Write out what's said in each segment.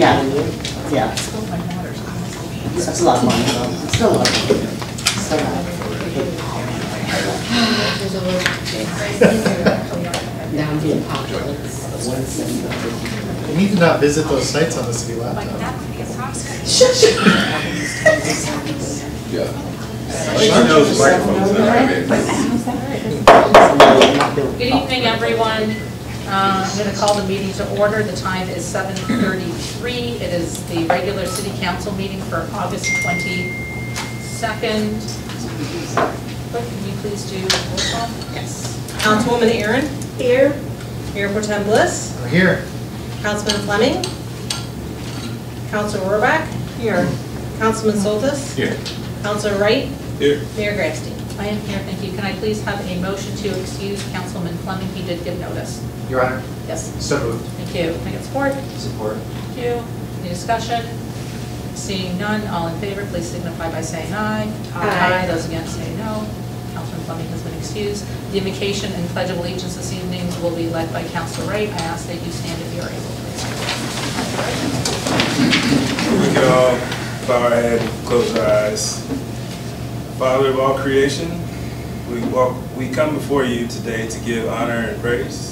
Yeah, yeah. That's a lot of money, though. Still a lot of money. Still a lot of money. Now I'm being popular. One seventy. You need to not visit those sites on the city laptop. She knows the microphone's not Good evening, everyone. Uh, I'm going to call the meeting to order. The time is 7:33. It is the regular city council meeting for August 22nd. Clerk, can you please do roll call? Yes. Councilwoman Aaron, Here. Mayor Pro Tem Bliss, I'm here. Councilman Fleming, Councilor Rohrbach, Here. Councilman Soltis, Here. Councilor Wright, Here. Mayor Grafstein. I am here, thank you. Can I please have a motion to excuse Councilman Fleming? He did give notice. Your Honor, Yes, so moved. thank you. Can I get support? Support. Thank you. Any discussion? Seeing none, all in favor, please signify by saying aye. Aye. Those against say no. Councilman Fleming has been excused. The invocation and pledge of allegiance this evening will be led by Councilor Wright. I ask that you stand if you are able, please. We can all bow our head and close our eyes. Father of all creation, we walk, we come before you today to give honor and praise.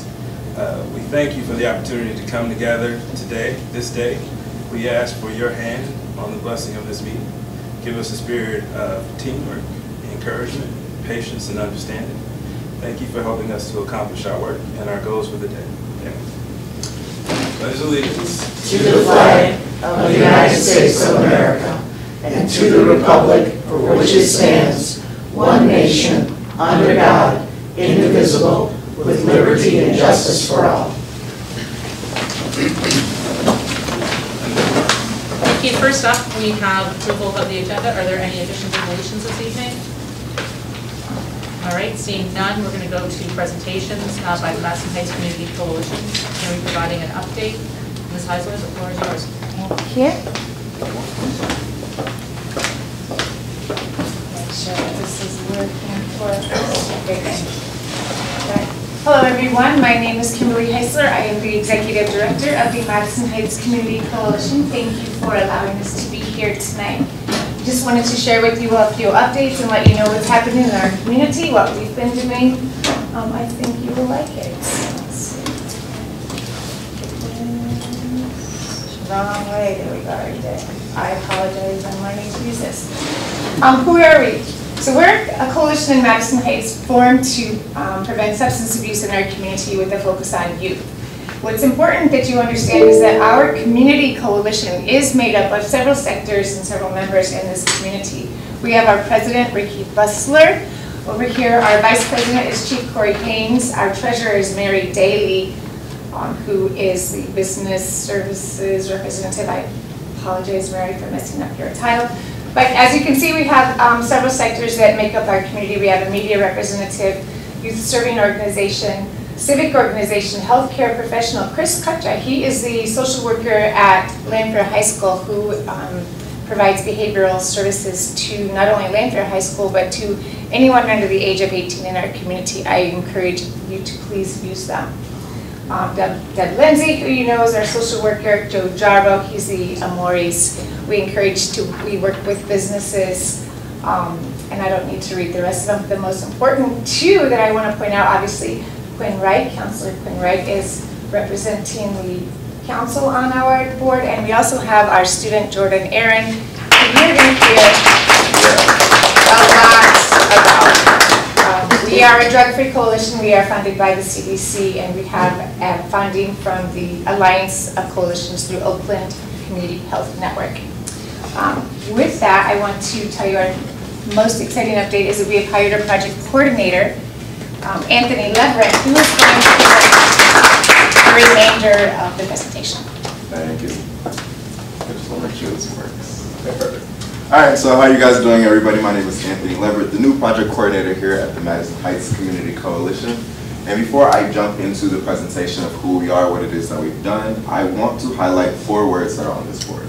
Uh, We thank you for the opportunity to come together today, this day. We ask for your hand on the blessing of this meeting. Give us a spirit of teamwork, encouragement, patience, and understanding. Thank you for helping us to accomplish our work and our goals for the day. Amen. Pledge allegiance To the flag of the United States of America and to the republic for which it stands, one nation, under God, indivisible, with liberty and justice for all. Thank you. First up, we have approval of the agenda. Are there any additions or deletions this evening? All right, seeing none, we're going to go to presentations uh, by the Madison Heights Community Coalition. Can we be providing an update? Ms. Heisler, the floor is yours. Here. Make sure this is working for us. Okay, good. Okay. Hello, everyone. My name is Kimberly Heisler. I am the Executive Director of the Madison Heights Community Coalition. Thank you for allowing us to be here tonight. Just wanted to share with you a few updates and let you know what's happening in our community, what we've been doing. Um, I think you will like it. Wrong way, there we go. I apologize, I'm learning to use this. Um, who are we? So we're a coalition in Madison Heights formed to um, prevent substance abuse in our community with a focus on youth. What's important that you understand is that our community coalition is made up of several sectors and several members in this community. We have our president, Ricky Bustler. Over here, our vice president is Chief Corey Haines. Our treasurer is Mary Daly, um, who is the business services representative. I apologize, Mary, for messing up your title. But as you can see, we have um, several sectors that make up our community. We have a media representative, youth serving organization, civic organization, healthcare professional. Chris Kutcha, he is the social worker at Lamphere High School who um, provides behavioral services to not only Lamphere High School, but to anyone under the age of 18 in our community. I encourage you to please use them. Um, Deb, Deb Lindsay, who you know is our social worker, Joe Jarbo, he's the Amores. We encourage to, we work with businesses, um, and I don't need to read the rest of them. The most important two that I want to point out, obviously, Quinn Wright, Counselor Quinn Wright is representing the council on our board, and we also have our student Jordan Aaron, you're going to hear a lot about. Um, We are a drug-free coalition, we are funded by the CDC, and we have uh, funding from the Alliance of Coalitions through Oakland Community Health Network. Um, With that, I want to tell you our most exciting update is that we have hired a project coordinator, um, Anthony Leverett, who is going to give the remainder of the presentation. Thank you. I just want to make sure this works. All right, so how you guys doing, everybody? My name is Anthony Leverett, the new project coordinator here at the Madison Heights Community Coalition. And before I jump into the presentation of who we are, what it is that we've done, I want to highlight four words that are on this board.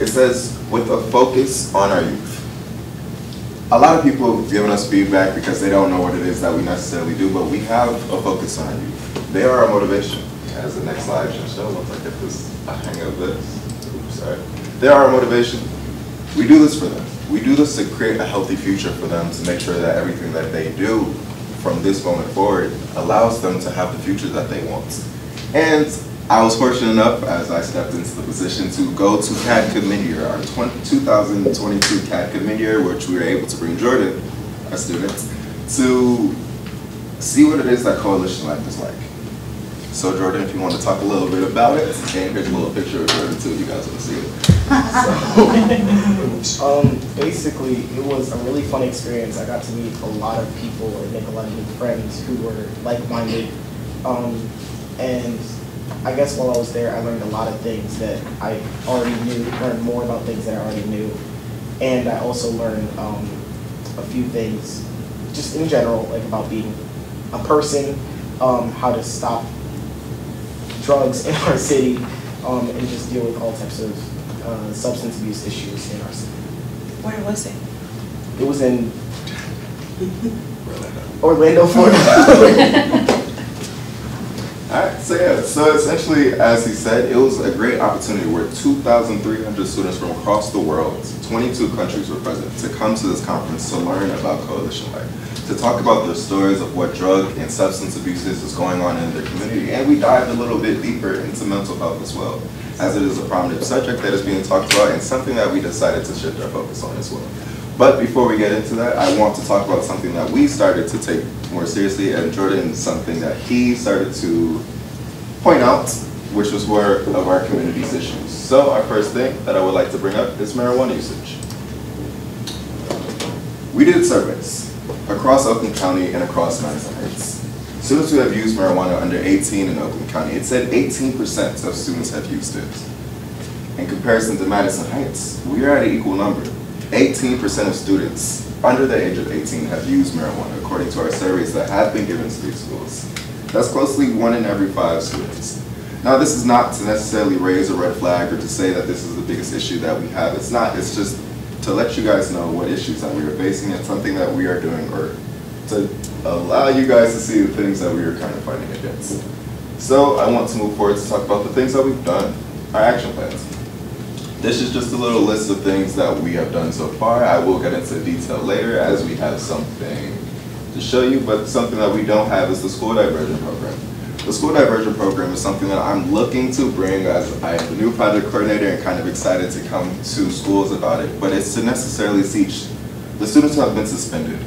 It says, with a focus on our youth. A lot of people have given us feedback because they don't know what it is that we necessarily do, but we have a focus on our youth. They are our motivation. As the next slide should show, once I get this, a hang of this. Oops, sorry. They're our motivation. We do this for them. We do this to create a healthy future for them, to make sure that everything that they do from this moment forward allows them to have the future that they want. And I was fortunate enough, as I stepped into the position, to go to CADCA Mid-Year, our 2022 CADCA Mid-Year, which we were able to bring Jordan, our student, to see what it is that coalition life is like. So Jordan, if you want to talk a little bit about it, and here's a little picture of Jordan too, you guys want to see it. Um, basically, it was a really fun experience. I got to meet a lot of people and make a lot of new friends who were like-minded. Um, and I guess while I was there, I learned a lot of things that I already knew, learned more about things that I already knew. And I also learned, um, a few things, just in general, like about being a person, um, how to stop drugs in our city, um, and just deal with all types of uh, substance abuse issues in our city. Where was it? It was in Orlando, Florida. Alright, so yeah, so essentially, as he said, it was a great opportunity where 2,300 students from across the world, 22 countries were present, to come to this conference to learn about Coalition Life, to talk about the stories of what drug and substance abuses is going on in their community, and we dived a little bit deeper into mental health as well, as it is a prominent subject that is being talked about and something that we decided to shift our focus on as well. But before we get into that, I want to talk about something that we started to take more seriously, and Jordan, something that he started to point out, which was one of our community's issues. So our first thing that I would like to bring up is marijuana usage. We did surveys across Oakland County and across Madison Heights. Students who have used marijuana under 18 in Oakland County, it said 18% of students have used it. In comparison to Madison Heights, we are at an equal number. 18% of students under the age of 18 have used marijuana, according to our surveys that have been given to these schools. That's closely one in every five students. Now, this is not to necessarily raise a red flag or to say that this is the biggest issue that we have. It's not. It's just to let you guys know what issues that we are facing and something that we are doing or to allow you guys to see the things that we are kind of fighting against. So I want to move forward to talk about the things that we've done, our action plans. This is just a little list of things that we have done so far. I will get into detail later as we have something to show you, but something that we don't have is the school diversion program. The school diversion program is something that I'm looking to bring as I am the new project coordinator and kind of excited to come to schools about it, but it's to necessarily teach the students who have been suspended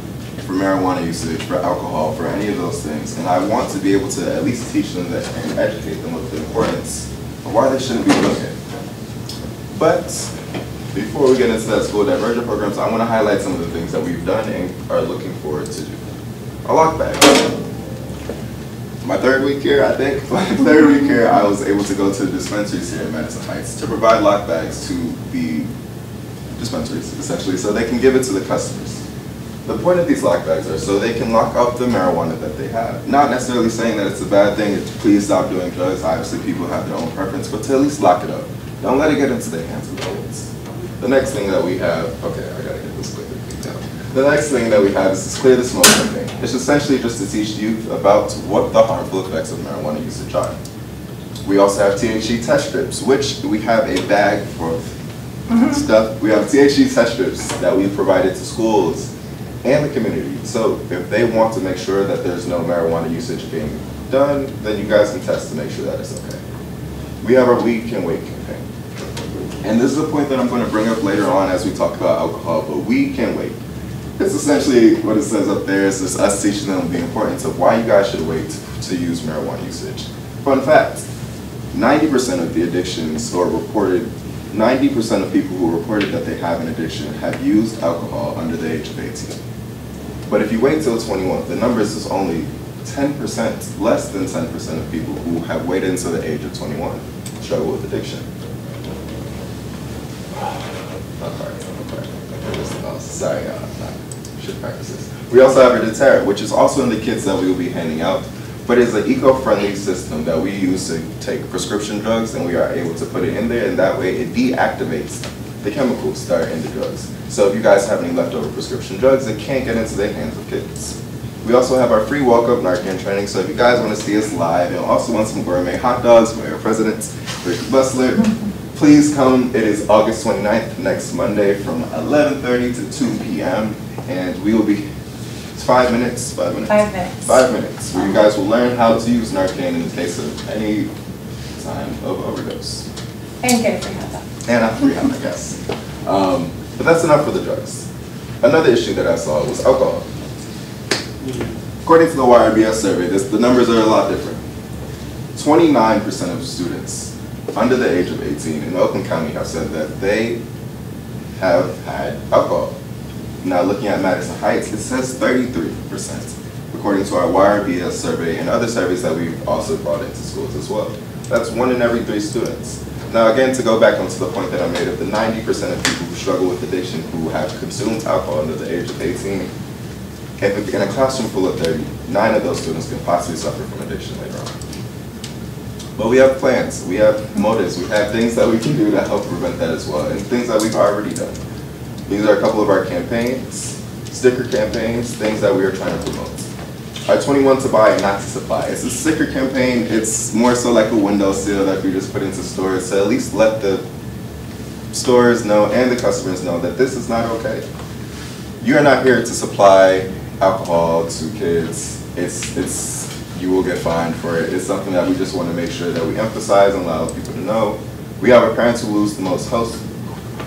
for marijuana usage, for alcohol, for any of those things, and I want to be able to at least teach them that and educate them with the importance of why they shouldn't be doing it. But before we get into that school diversion programs, I want to highlight some of the things that we've done and are looking forward to do. A lock bag. My third week here, I think, my third week here, I was able to go to the dispensaries here in Madison Heights to provide lock bags to the dispensaries, essentially, so they can give it to the customers. The point of these lock bags are so they can lock up the marijuana that they have. Not necessarily saying that it's a bad thing, please stop doing drugs, obviously people have their own preference, but to at least lock it up. Don't let it get into the hands of the kids. The next thing that we have, okay, I gotta get this clear. The next thing that we have is this clear the smoke campaign. It's essentially just to teach youth about what the harmful effects of marijuana usage are. We also have THC test strips, which we have a bag for mm-hmm. stuff. We have THC test strips that we've provided to schools and the community. So if they want to make sure that there's no marijuana usage being done, then you guys can test to make sure that it's okay. We have our weed can wait campaign. And this is a point that I'm going to bring up later on as we talk about alcohol, but weed can wait. It's essentially what it says up there is just us teaching them the importance of why you guys should wait to use marijuana usage. Fun fact, 90% of the addictions or reported, 90% of people who reported that they have an addiction have used alcohol under the age of 18. But if you wait till 21, the numbers is only 10%, less than 10% of people who have waited until the age of 21 struggle with addiction. Sorry, I'm sorry. Oh, Sorry, I should practice this. We also have a Deterra, which is also in the kits that we will be handing out, but it's an eco-friendly system that we use to take prescription drugs and we are able to put it in there and that way it deactivates the chemicals that are in the drugs. So if you guys have any leftover prescription drugs, it can't get into the hands of kids. We also have our free walk-up Narcan training, so if you guys want to see us live and also want some gourmet hot dogs from our president, Rick Bustler, Please come, it is August 29th, next Monday from 11:30 to 2 p.m. And we will be, it's five minutes, five minutes? Five minutes. Five minutes, where you guys will learn how to use Narcan in the case of any sign of overdose. And get a free hot dog. And I'm free, I guess. Um, but that's enough for the drugs. Another issue that I saw was alcohol. According to the YRBS survey, this, the numbers are a lot different. 29% of students under the age of 18 in Oakland County have said that they have had alcohol. Now looking at Madison Heights, it says 33%, according to our YRBS survey and other surveys that we've also brought into schools as well. That's one in every three students. Now again, to go back onto the point that I made of the 90% of people who struggle with addiction who have consumed alcohol under the age of 18, if in a classroom full of 30, nine of those students can possibly suffer from addiction later on. But we have plans, we have motives, we have things that we can do to help prevent that as well, and things that we've already done. These are a couple of our campaigns, sticker campaigns, things that we are trying to promote. Our 21 to buy and not to supply. It's a sticker campaign, it's more so like a windowsill that we just put into stores to at least let the stores know and the customers know that this is not okay. You're not here to supply alcohol to kids. It's, it's, you will get fined for it. It's something that we just want to make sure that we emphasize and allow people to know. We have our parents who lose the most, host,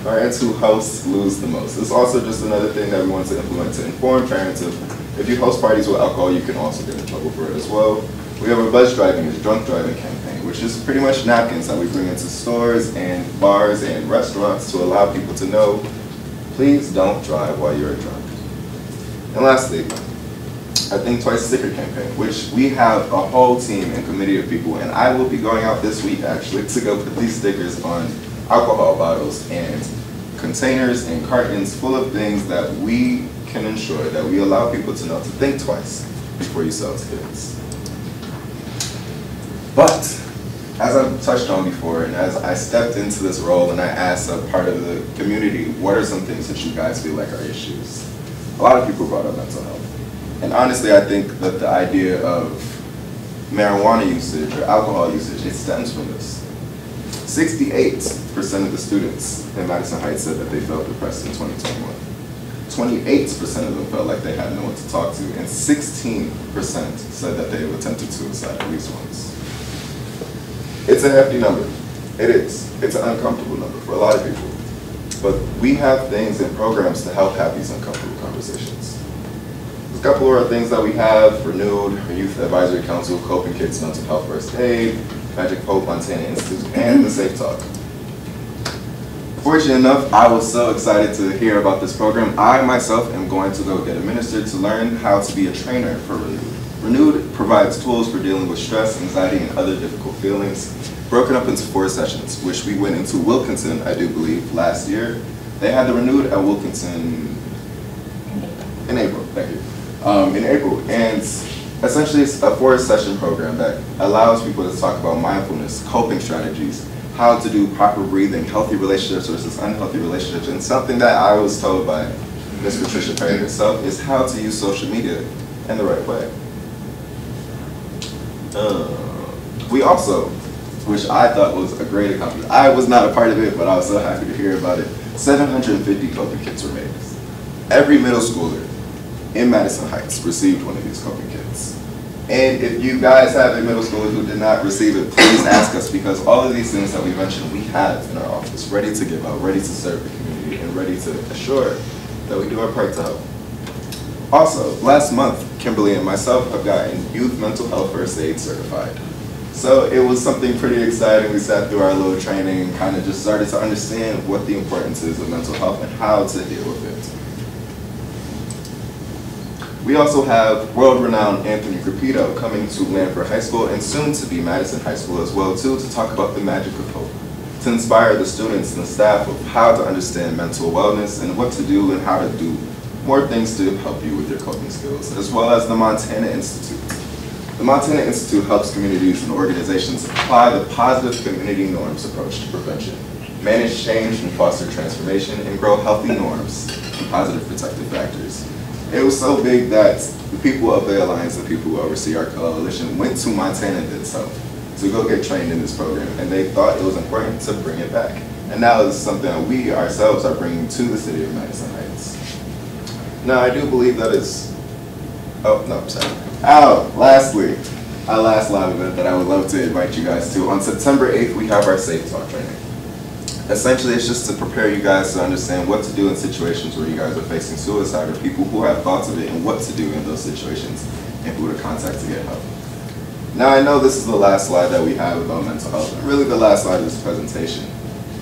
parents who host lose the most. It's also just another thing that we want to implement to inform parents of if you host parties with alcohol, you can also get in trouble for it as well. We have a bus driving, a drunk driving campaign, which is pretty much napkins that we bring into stores and bars and restaurants to allow people to know, please don't drive while you're drunk. And lastly, I think Twice Sticker campaign, which we have a whole team and committee of people, and I will be going out this week actually to go put these stickers on alcohol bottles and containers and cartons full of things that we can ensure that we allow people to know to think twice before you sell to kids. But, as I've touched on before, and as I stepped into this role and I asked a part of the community, what are some things that you guys feel like are issues? A lot of people brought up mental health. And honestly, I think that the idea of marijuana usage or alcohol usage, it stems from this. 68% of the students in Madison Heights said that they felt depressed in 2021. 28% of them felt like they had no one to talk to, and 16% said that they have attempted suicide at least once. It's a hefty number. It is. It's an uncomfortable number for a lot of people. But we have things and programs to help have these uncomfortable conversations. A couple of our things that we have, Renewed, Youth Advisory Council, Coping Kids Mental Health First Aid, Magic Pope Montana Institute, and the Safe Talk. Fortunate enough, I was so excited to hear about this program. I myself am going to go get a minister to learn how to be a trainer for Renewed. Renewed provides tools for dealing with stress, anxiety, and other difficult feelings, broken up into four sessions, which we went into Wilkinson, I do believe, last year. They had the Renewed at Wilkinson in April, thank you. Um, in April, and essentially it's a four session program that allows people to talk about mindfulness, coping strategies, how to do proper breathing, healthy relationships versus unhealthy relationships, and something that I was told by Ms. Patricia Perry herself is how to use social media in the right way. Uh, we also, which I thought was a great accomplishment, I was not a part of it, but I was so happy to hear about it, 750 coping kits were made. Every middle schooler in Madison Heights received one of these coping kits. And if you guys have a middle schooler who did not receive it, please ask us because all of these things that we mentioned, we have in our office, ready to give out, ready to serve the community, and ready to assure that we do our part to help. Also, last month, Kimberly and myself have gotten Youth Mental Health First Aid certified. So it was something pretty exciting. We sat through our little training and kind of just started to understand what the importance is of mental health and how to deal with it. We also have world-renowned Anthony Capito coming to Lamphere High School and soon to be Madison High School as well too to talk about the magic of hope, to inspire the students and the staff of how to understand mental wellness and what to do and how to do more things to help you with your coping skills, as well as the Montana Institute. The Montana Institute helps communities and organizations apply the positive community norms approach to prevention, manage change and foster transformation, and grow healthy norms and positive protective factors. It was so big that the people of the Alliance, the people who oversee our coalition, went to Montana so to go get trained in this program, and they thought it was important to bring it back. And now it's something that we ourselves are bringing to the city of Madison Heights. Now, I do believe that is, oh, no, I'm sorry. Oh, lastly, our last live event that I would love to invite you guys to. On September 8th, we have our Safe Talk training. Essentially, it's just to prepare you guys to understand what to do in situations where you guys are facing suicide or people who have thoughts of it and what to do in those situations and who to contact to get help. Now, I know this is the last slide that we have about mental health, and really the last slide of this presentation.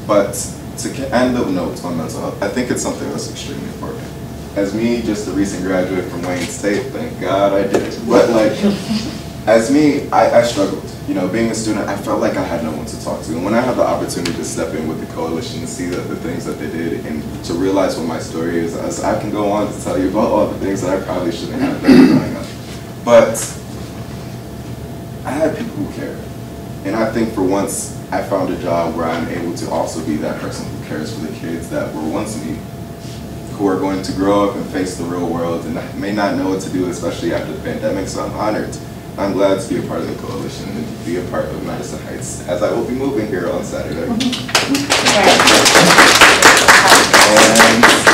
But to end the notes on mental health, I think it's something that's extremely important. As me, just a recent graduate from Wayne State, thank God I did it. But like, as me, I, I struggled. You know, being a student, I felt like I had no one to talk to. And when I had the opportunity to step in with the coalition and see the, the things that they did and to realize what my story is, as I can go on to tell you about all the things that I probably shouldn't have done growing up. But I had people who cared. And I think for once, I found a job where I'm able to also be that person who cares for the kids that were once me, who are going to grow up and face the real world and may not know what to do, especially after the pandemic. So I'm honored. I'm glad to be a part of the coalition and be a part of Madison Heights, as I will be moving here on Saturday. And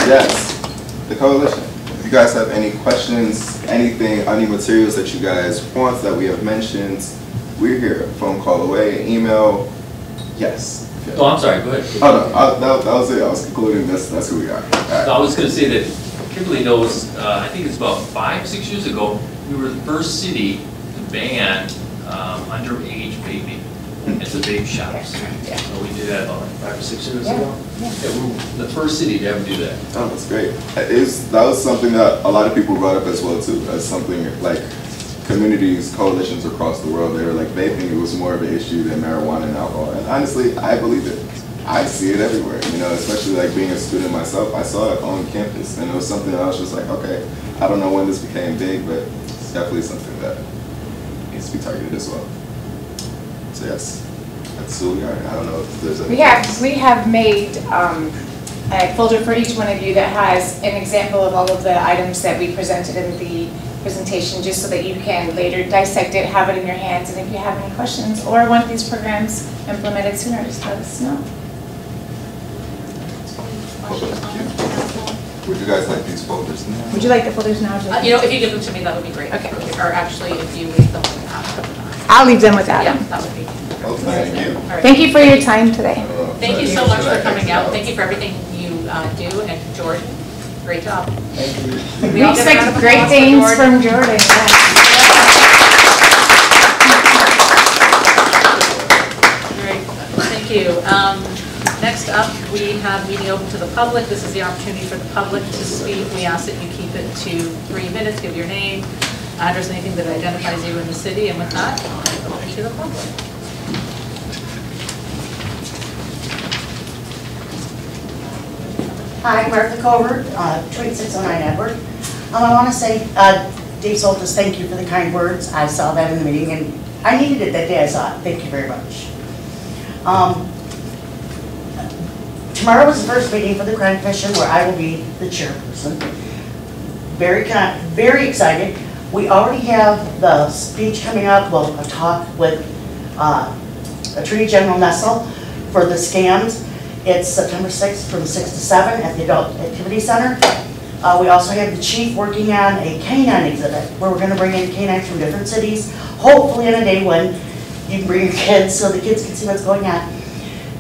yes, the coalition. If you guys have any questions, anything, any materials that you guys want that we have mentioned, we're here. Phone call away, email, yes. Oh, I'm sorry, go ahead. Oh, no, I- that, that was it. I was concluding, that's, that's who we are. All right. I was gonna say that Kimberly knows, uh, I think it's about five, six years ago, we were the first city to ban, um, underage vaping. It's a vape shops. So we did that about five or six years ago. Yeah, we were the first city to ever do that. Oh, that's great. It is, that was something that a lot of people brought up as well too, as something like communities, coalitions across the world, they were like vaping, it was more of an issue than marijuana and alcohol. And honestly, I believe it. I see it everywhere, you know, especially like being a student myself, I saw it on campus and it was something that I was just like, okay, I don't know when this became big, but it's definitely something that needs to be targeted as well. So yes, that's who we are. I don't know if there's a. We have, we have made um, a folder for each one of you that has an example of all of the items that we presented in the presentation, just so that you can later dissect it, have it in your hands, and if you have any questions or want these programs implemented sooner, just let us know. Questions, comments, council? Would you guys like these folders now? Would you like the folders now, Jill? Uh, You know, if you give them to me, that would be great. Okay. Or actually, if you leave them like that. I'll leave them with Yeah, that would be. Oh, thank you. All right. Thank you for your time today. I. Thank you so much for coming exit out. Thank you for everything you uh, do, and Jordan, great job. Thank you. We all get a round expect great things from Jordan, yes. Great, thank you. Um, Next up, we have meeting open to the public. This is the opportunity for the public to speak. We ask that you keep it to three minutes, give your name, address, anything that identifies you in the city, and with that, open to the public. Hi, Martha Covert, uh, 2609 Edward. Um, I want to say, uh, Dave Soltis, thank you for the kind words. I saw that in the meeting, and I needed it that day I saw it. Thank you very much. Um, Tomorrow is the first meeting for the Crime Commission where I will be the chairperson. Very very excited. We already have the speech coming up, well, a talk with uh, Attorney General Nessel for the scams. It's September 6th from 6 to 7 at the Adult Activity Center. Uh, We also have the chief working on a canine exhibit where we're gonna bring in canines from different cities, hopefully on a day when you can bring your kids so the kids can see what's going on.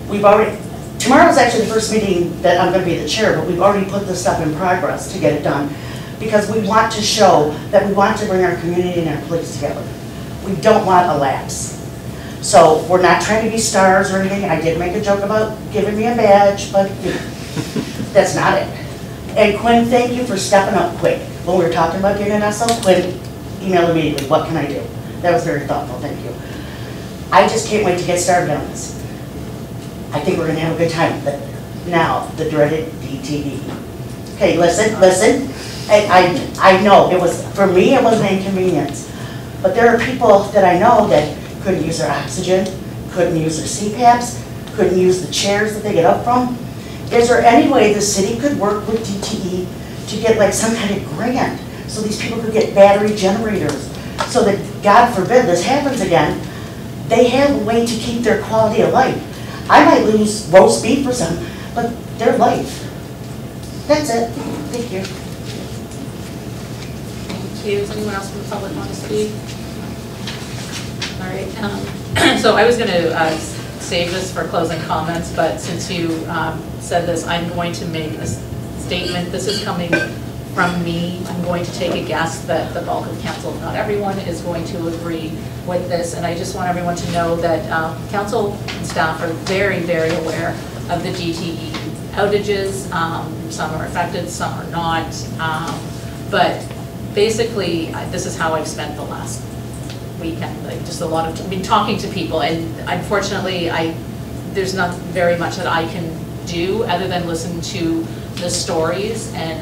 We've already, tomorrow's actually the first meeting that I'm gonna be the chair, but we've already put this stuff in progress to get it done. Because we want to show that we want to bring our community and our police together. We don't want a lapse. So we're not trying to be stars or anything. I did make a joke about giving me a badge, but you know, that's not it. And Quinn, thank you for stepping up quick. When we were talking about getting us up, Quinn emailed immediately, what can I do? That was very thoughtful, thank you. I just can't wait to get started on this. I think we're gonna have a good time, but now, the dreaded DTE. Okay, listen, listen, I, I, I know, it was, for me, it was an inconvenience. But there are people that I know that couldn't use their oxygen, couldn't use their CPAPs, couldn't use the chairs that they get up from. Is there any way the city could work with DTE to get like some kind of grant? So these people could get battery generators, so that, God forbid, this happens again, they have a way to keep their quality of life. I might lose roast beef for some, but their life. That's it. Thank you. Thank you. Does anyone else from the public want to speak? All right, um, so I was going to save this for closing comments, but since you um, said this, I'm going to make a statement. This is coming from me. I'm going to take a guess that the bulk of council, not everyone, is going to agree with this. And I just want everyone to know that um, council and staff are very, very aware of the DTE outages. Um, Some are affected, some are not. Um, But basically, I- this is how I've spent the last weekend, like just a lot of, I mean, talking to people, and unfortunately, I, there's not very much that I can do other than listen to the stories and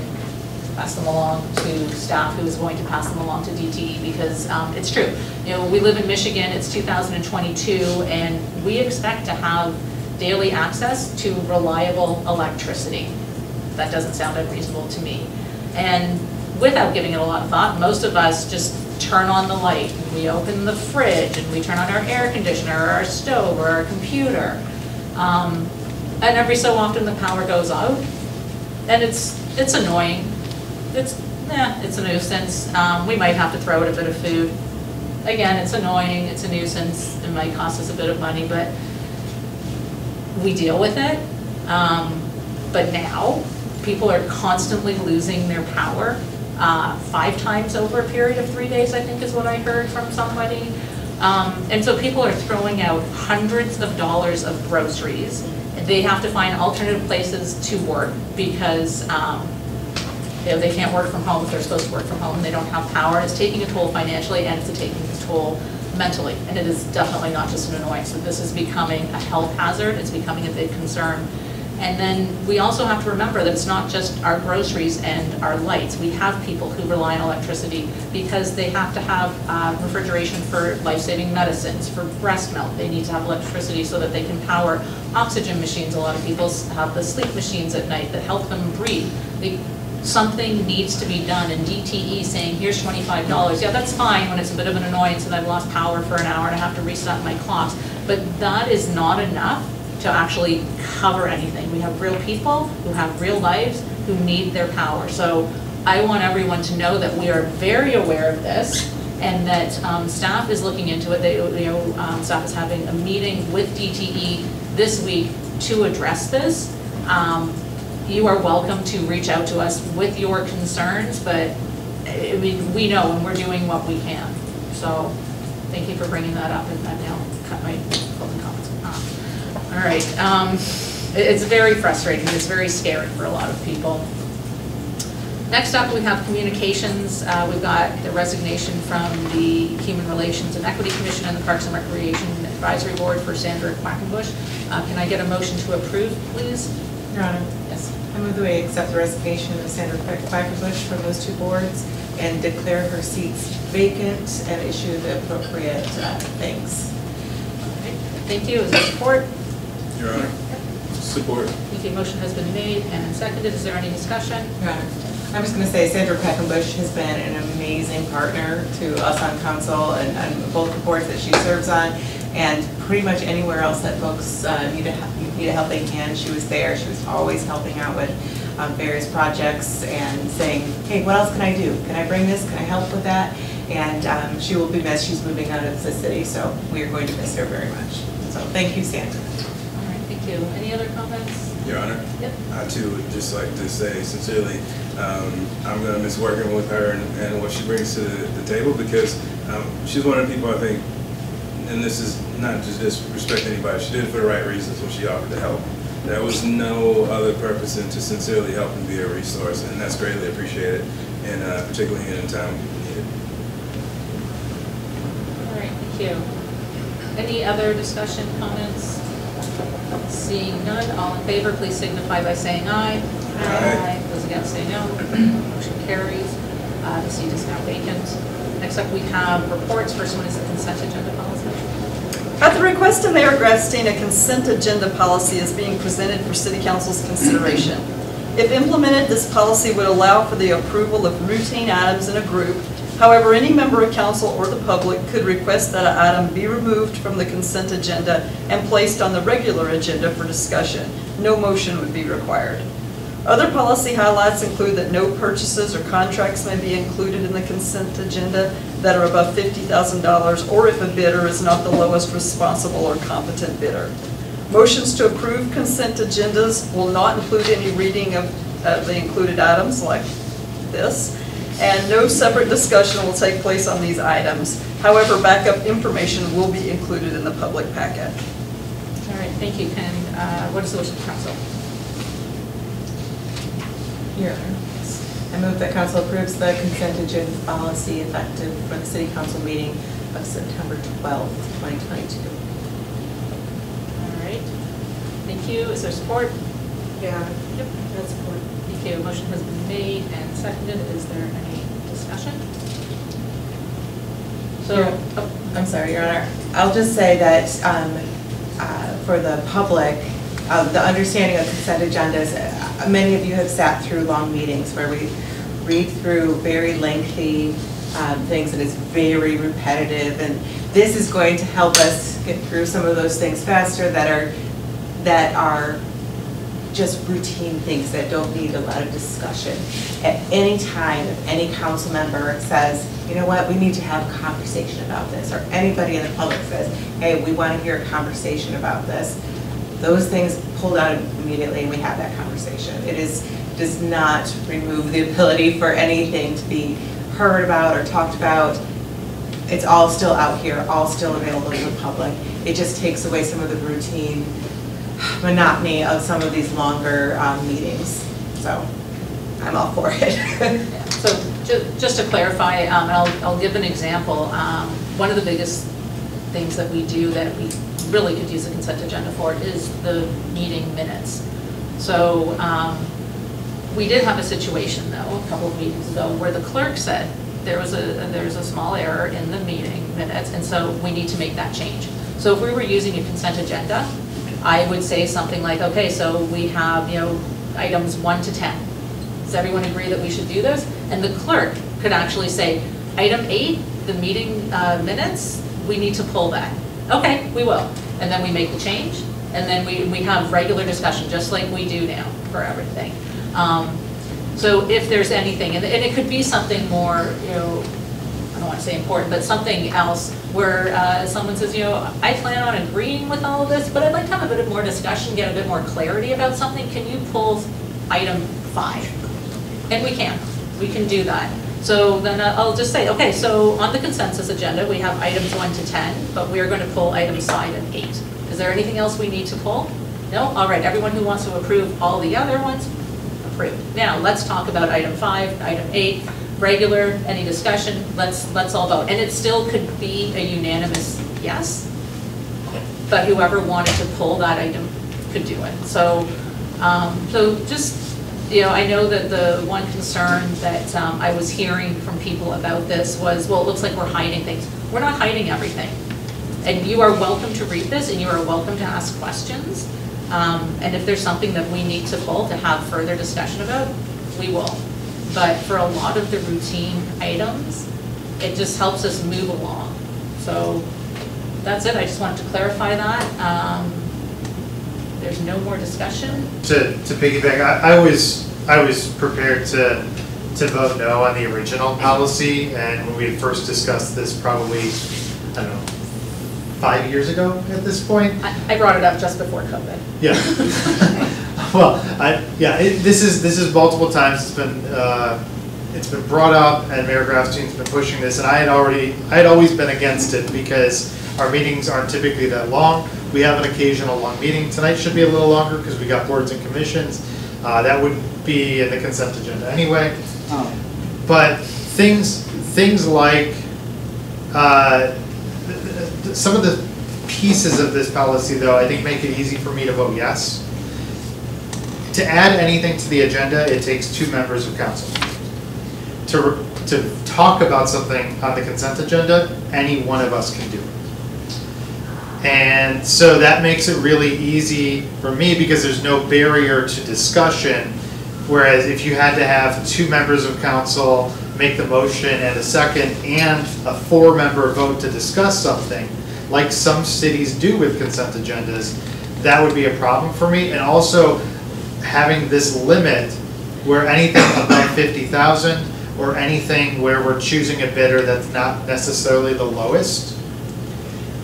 pass them along to staff who is going to pass them along to DTE, because um, it's true. You know, we live in Michigan, it's 2022, and we expect to have daily access to reliable electricity. That doesn't sound unreasonable to me. And without giving it a lot of thought, most of us just turn on the light, and we open the fridge, and we turn on our air conditioner, or our stove, or our computer. Um, And every so often, the power goes out, and it's, it's annoying. It's, yeah, it's a nuisance. Um, We might have to throw out a bit of food. Again, it's annoying, it's a nuisance, it might cost us a bit of money, but we deal with it. Um, But now, people are constantly losing their power, uh, five times over a period of three days, I think is what I heard from somebody. Um, And so people are throwing out hundreds of dollars of groceries. They have to find alternative places to work because, um, they can't work from home if they're supposed to work from home, and they don't have power. It's taking a toll financially, and it's taking a toll mentally, and it is definitely not just an annoyance. So this is becoming a health hazard, it's becoming a big concern. And then we also have to remember that it's not just our groceries and our lights. We have people who rely on electricity because they have to have uh, refrigeration for life-saving medicines, for breast milk. They need to have electricity so that they can power oxygen machines. A lot of people have the sleep machines at night that help them breathe. They- Something needs to be done, and DTE saying, here's twenty-five dollars, yeah, that's fine when it's a bit of an annoyance and I've lost power for an hour and I have to reset my clocks. But that is not enough to actually cover anything. We have real people who have real lives who need their power. So I want everyone to know that we are very aware of this and that um, staff is looking into it. They, you know, um, staff is having a meeting with DTE this week to address this. Um, You are welcome to reach out to us with your concerns, but I mean, we know and we're doing what we can. So thank you for bringing that up and I've now cut my closing comments off. All right, um, it's very frustrating, it's very scary for a lot of people. Next up, we have communications. Uh, We've got the resignation from the Human Relations and Equity Commission and the Parks and Recreation Advisory Board for Sandra Quackenbush. Uh, Can I get a motion to approve, please? Your Honor. I move that we accept the resignation of Sandra Quackenbush from those two boards and declare her seats vacant and issue the appropriate uh, things. All right, Thank you. Is there support? Your Honor, support. Thank you. Motion has been made and seconded. Is there any discussion? Your Honor, I'm just going to say Sandra Quackenbush has been an amazing partner to us on council and and both the boards that she serves on. And pretty much anywhere else that folks uh, need a, need a helping hand, she was there. She was always helping out with um, various projects and saying, hey, what else can I do? Can I bring this? Can I help with that? And um, she will be missed. She's moving out of the city, so we are going to miss her very much. So thank you, Sandra. All right, thank you. Any other comments? Your Honor? Yep. I too would just like to say sincerely, um, I'm gonna miss working with her and, and what she brings to the, the table because, um, she's one of the people I think, and this is not just disrespect anybody, she did it for the right reasons when she offered to help. There was no other purpose than to sincerely help and be a resource, and that's greatly appreciated, and, uh, particularly in a time we need it. All right, thank you. Any other discussion, comments? Seeing none, all in favor, please signify by saying aye. Aye. Those against say no. Motion carries. Uh, The seat is now vacant. Next up, we have reports. First one is the consent agenda policy. At the request of Mayor Grafstein, a consent agenda policy is being presented for City Council's consideration. If implemented, this policy would allow for the approval of routine items in a group However, any member of council or the public could request that an item be removed from the consent agenda and placed on the regular agenda for discussion. No motion would be required. Other policy highlights include that no purchases or contracts may be included in the consent agenda that are above $50,000 or if a bidder is not the lowest responsible or competent bidder. Motions to approve consent agendas will not include any reading of uh, the included items like this, and no separate discussion will take place on these items. However, backup information will be included in the public packet. All right, thank you, Ken. Uh, What is the wish of council? Your Honor. I move that council approves the consent agenda policy effective for the city council meeting of September 12th, 2022. All right, thank you. Is there support? Yeah. Yep. That's support. Thank you. Motion has been made and seconded. Is there any discussion? So, Your- oh, I'm sorry, Your Honor. I'll just say that um, uh, for the public, uh, the understanding of consent agendas, many of you have sat through long meetings where we read through very lengthy um, things and it's very repetitive. And this is going to help us get through some of those things faster that are, that are just routine things that don't need a lot of discussion. At any time, if any council member says, you know what, we need to have a conversation about this, or anybody in the public says, hey, we want to hear a conversation about this, those things pulled out immediately and we have that conversation. It is, does not remove the ability for anything to be heard about or talked about. It's all still out here, all still available to the public. It just takes away some of the routine monotony of some of these longer um, meetings. So I'm all for it. So ju- just to clarify, um, I'll, I'll give an example. Um, One of the biggest things that we do that we really could use a consent agenda for is the meeting minutes. So um, we did have a situation though, a couple of meetings ago, where the clerk said there was a, there was a small error in the meeting minutes, and so we need to make that change. So if we were using a consent agenda, I would say something like, okay, so we have, you know, items one to 10. Does everyone agree that we should do this? And the clerk could actually say, item eight, the meeting uh, minutes, we need to pull that. Okay, we will. And then we make the change, and then we, we have regular discussion, just like we do now for everything. Um, So if there's anything, and and it could be something more, you know, I don't want to say important, but something else where uh, someone says, you know, I plan on agreeing with all of this, but I'd like to have a bit of more discussion, get a bit more clarity about something. Can you pull item five? And we can, we can do that. So then uh, I'll just say, okay, so on the consensus agenda, we have items one to 10, but we are going to pull items five and eight. Is there anything else we need to pull? No? All right, everyone who wants to approve all the other ones, approved. Now, let's talk about item five, item eight, regular, any discussion, let's, let's all vote. And it still could be a unanimous yes, but whoever wanted to pull that item could do it. So, um, so just, you know, I know that the one concern that um, I was hearing from people about this was, well, it looks like we're hiding things. We're not hiding everything. And you are welcome to read this, and you are welcome to ask questions. Um, And if there's something that we need to pull to have further discussion about, we will. But for a lot of the routine items, it just helps us move along. So that's it, I just wanted to clarify that. Um, There's no more discussion. To, to piggyback, I, I was, I was prepared to, to vote no on the original policy, and when we had first discussed this probably, I don't know, five years ago at this point, I I brought it up just before COVID. Yeah. Well, I, yeah, it, this is, this is multiple times, it's been, uh, it's been brought up, and Mayor Grafstein's been pushing this, and I had already, I had always been against it, because our meetings aren't typically that long. We have an occasional long meeting, tonight should be a little longer, because we got boards and commissions, uh, that would be in the consent agenda anyway. But things, things like, uh, some of the pieces of this policy, though, I think make it easy for me to vote yes. To add anything to the agenda, it takes two members of council. To, to talk about something on the consent agenda, any one of us can do it. And so that makes it really easy for me because there's no barrier to discussion. Whereas if you had to have two members of council make the motion and a second and a four-member vote to discuss something, like some cities do with consent agendas, that would be a problem for me. And also, having this limit where anything above fifty thousand or anything where we're choosing a bidder that's not necessarily the lowest,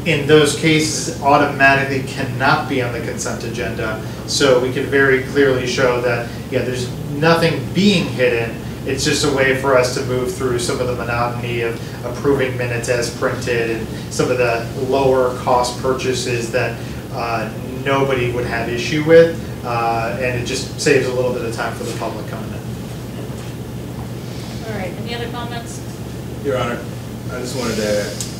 in those cases automatically cannot be on the consent agenda. So we can very clearly show that, yeah, there's nothing being hidden. It's just a way for us to move through some of the monotony of approving minutes as printed and some of the lower cost purchases that uh, nobody would have issue with. Uh, And it just saves a little bit of time for the public coming in. All right, any other comments? Your Honor, I just wanted to add,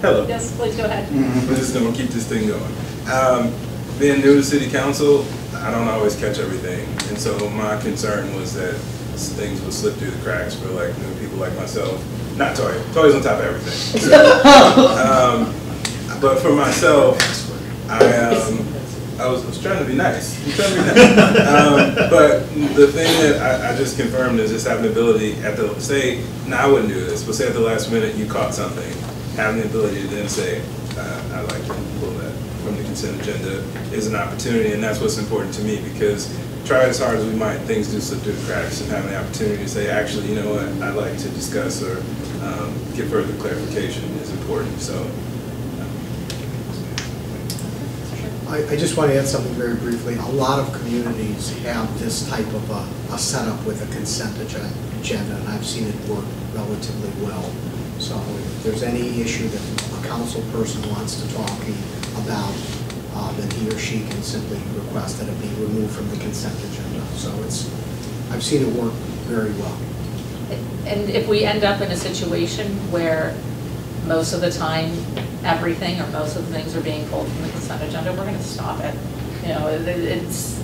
hello. Yes, please go ahead. We're just gonna keep this thing going. Um, being new to city council, I don't always catch everything, and so my concern was that things would slip through the cracks for like new people like myself. Not Toya, Toya's on top of everything. So, um, But for myself, I, um, I was, I was trying to be nice. I'm trying to be nice. Um, but the thing that I, I just confirmed is just having the ability at the, say, no, I wouldn't do this, but say at the last minute you caught something, having the ability to then say, uh, I'd like to pull that from the consent agenda is an opportunity, and that's what's important to me, because try as hard as we might, things do slip through the cracks, and having the opportunity to say, actually, you know what, I'd like to discuss or, um, get further clarification is important, so. I, I just want to add something very briefly. A lot of communities have this type of a, a setup with a consent agenda, and I've seen it work relatively well. So if there's any issue that a council person wants to talk about, uh, he or she can simply request that it be removed from the consent agenda. So it's, I've seen it work very well. And if we end up in a situation where most of the time, everything or most of the things are being pulled from the consent agenda, we're gonna stop it. You know, it- it's,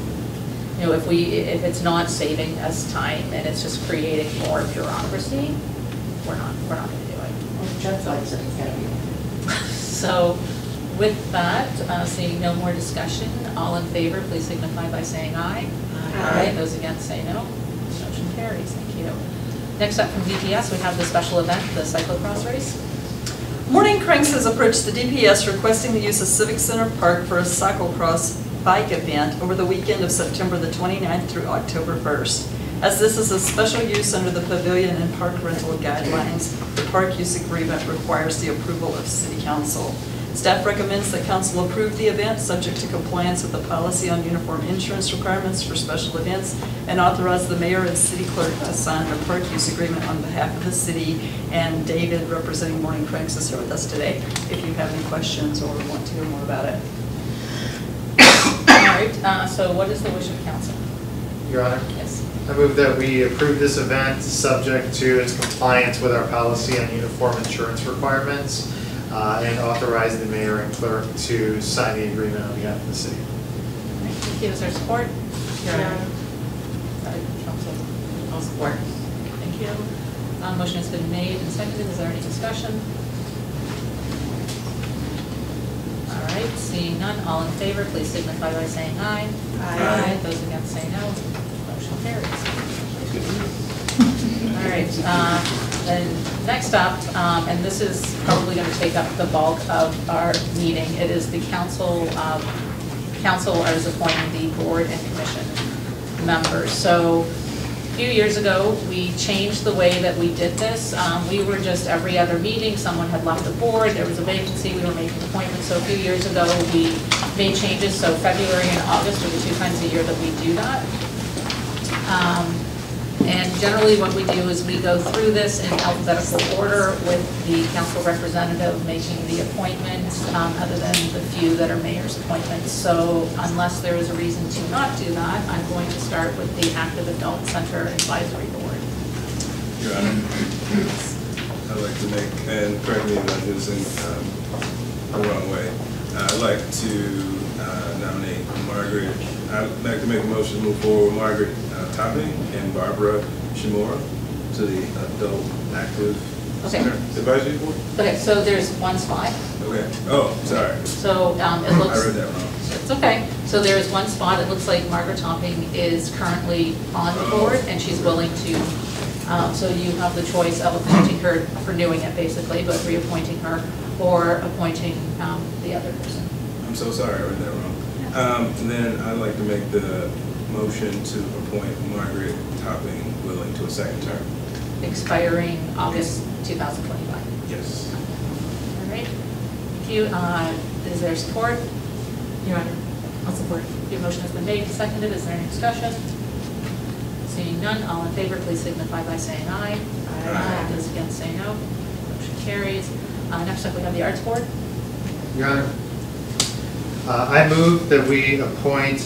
you know, if we, if it's not saving us time and it's just creating more bureaucracy, we're not, we're not gonna do it. Judge likes it, it's gotta be. So with that, uh, seeing no more discussion, all in favor, please signify by saying aye. Aye. Those against say no. Motion carries, thank you. Next up from DPS, we have the special event, the cyclocross race. Morning Cranks has approached the DPS requesting the use of Civic Center Park for a cyclocross bike event over the weekend of September the 29th through October 1st. As this is a special use under the pavilion and park rental guidelines, the park use agreement requires the approval of city council. Staff recommends that council approve the event, subject to compliance with the policy on uniform insurance requirements for special events, and authorize the mayor and city clerk to sign the park use agreement on behalf of the city. And David, representing Morning Cranks, is here with us today, if you have any questions or want to hear more about it. All right, uh, so what is the wish of council? Your Honor? Yes. I move that we approve this event, subject to its compliance with our policy on uniform insurance requirements, uh, and authorize the mayor and clerk to sign the agreement on behalf of the city. Thank you, is there support? Your Yeah. Sorry, council. All support. Thank you. Uh, Motion has been made and seconded, is there any discussion? All right, seeing none, all in favor, please signify by saying aye. Aye. Those against say no. Carries. All right, uh, then, next up, um, and this is probably going to take up the bulk of our meeting, it is the council, um, council is appointing the board and commission members. So, a few years ago, we changed the way that we did this. Um, We were just every other meeting, someone had left the board, there was a vacancy, we were making appointments. So a few years ago, we made changes, so February and August are the two times a year that we do that. Um, And generally, what we do is we go through this in alphabetical order with the council representative making the appointments, um, other than the few that are mayor's appointments. So unless there is a reason to not do that, I'm going to start with the Active Adult Center Advisory Board. Your Honor, I'd like to make, and correct me if I'm using um, the wrong way, Uh, I'd like to uh, nominate Margaret, I'd like to make a motion to move forward Margaret uh, Topping and Barbara Shimura to the Adult Active Okay. Center Advisory Board? Okay, so there's one spot. Okay, oh, sorry, So um, it I looks. read that wrong. It's okay. So there is one spot, it looks like Margaret Topping is currently on the board, and she's willing to Um, So you have the choice of appointing her, renewing it basically, but reappointing her, or appointing um, the other person. I'm so sorry, I read that wrong. Um, and then I'd like to make the motion to appoint Margaret Topping Willing to a second term. expiring August 2025. Yes. All right, thank you. Uh, Is there support? Your Honor, I'll support. Your motion has been made seconded. Is there any discussion? Seeing none, all in favor, please signify by saying aye. Aye. Those against say no. Motion carries. Uh, Next up, we have the Arts Board. Your Honor, uh, I move that we appoint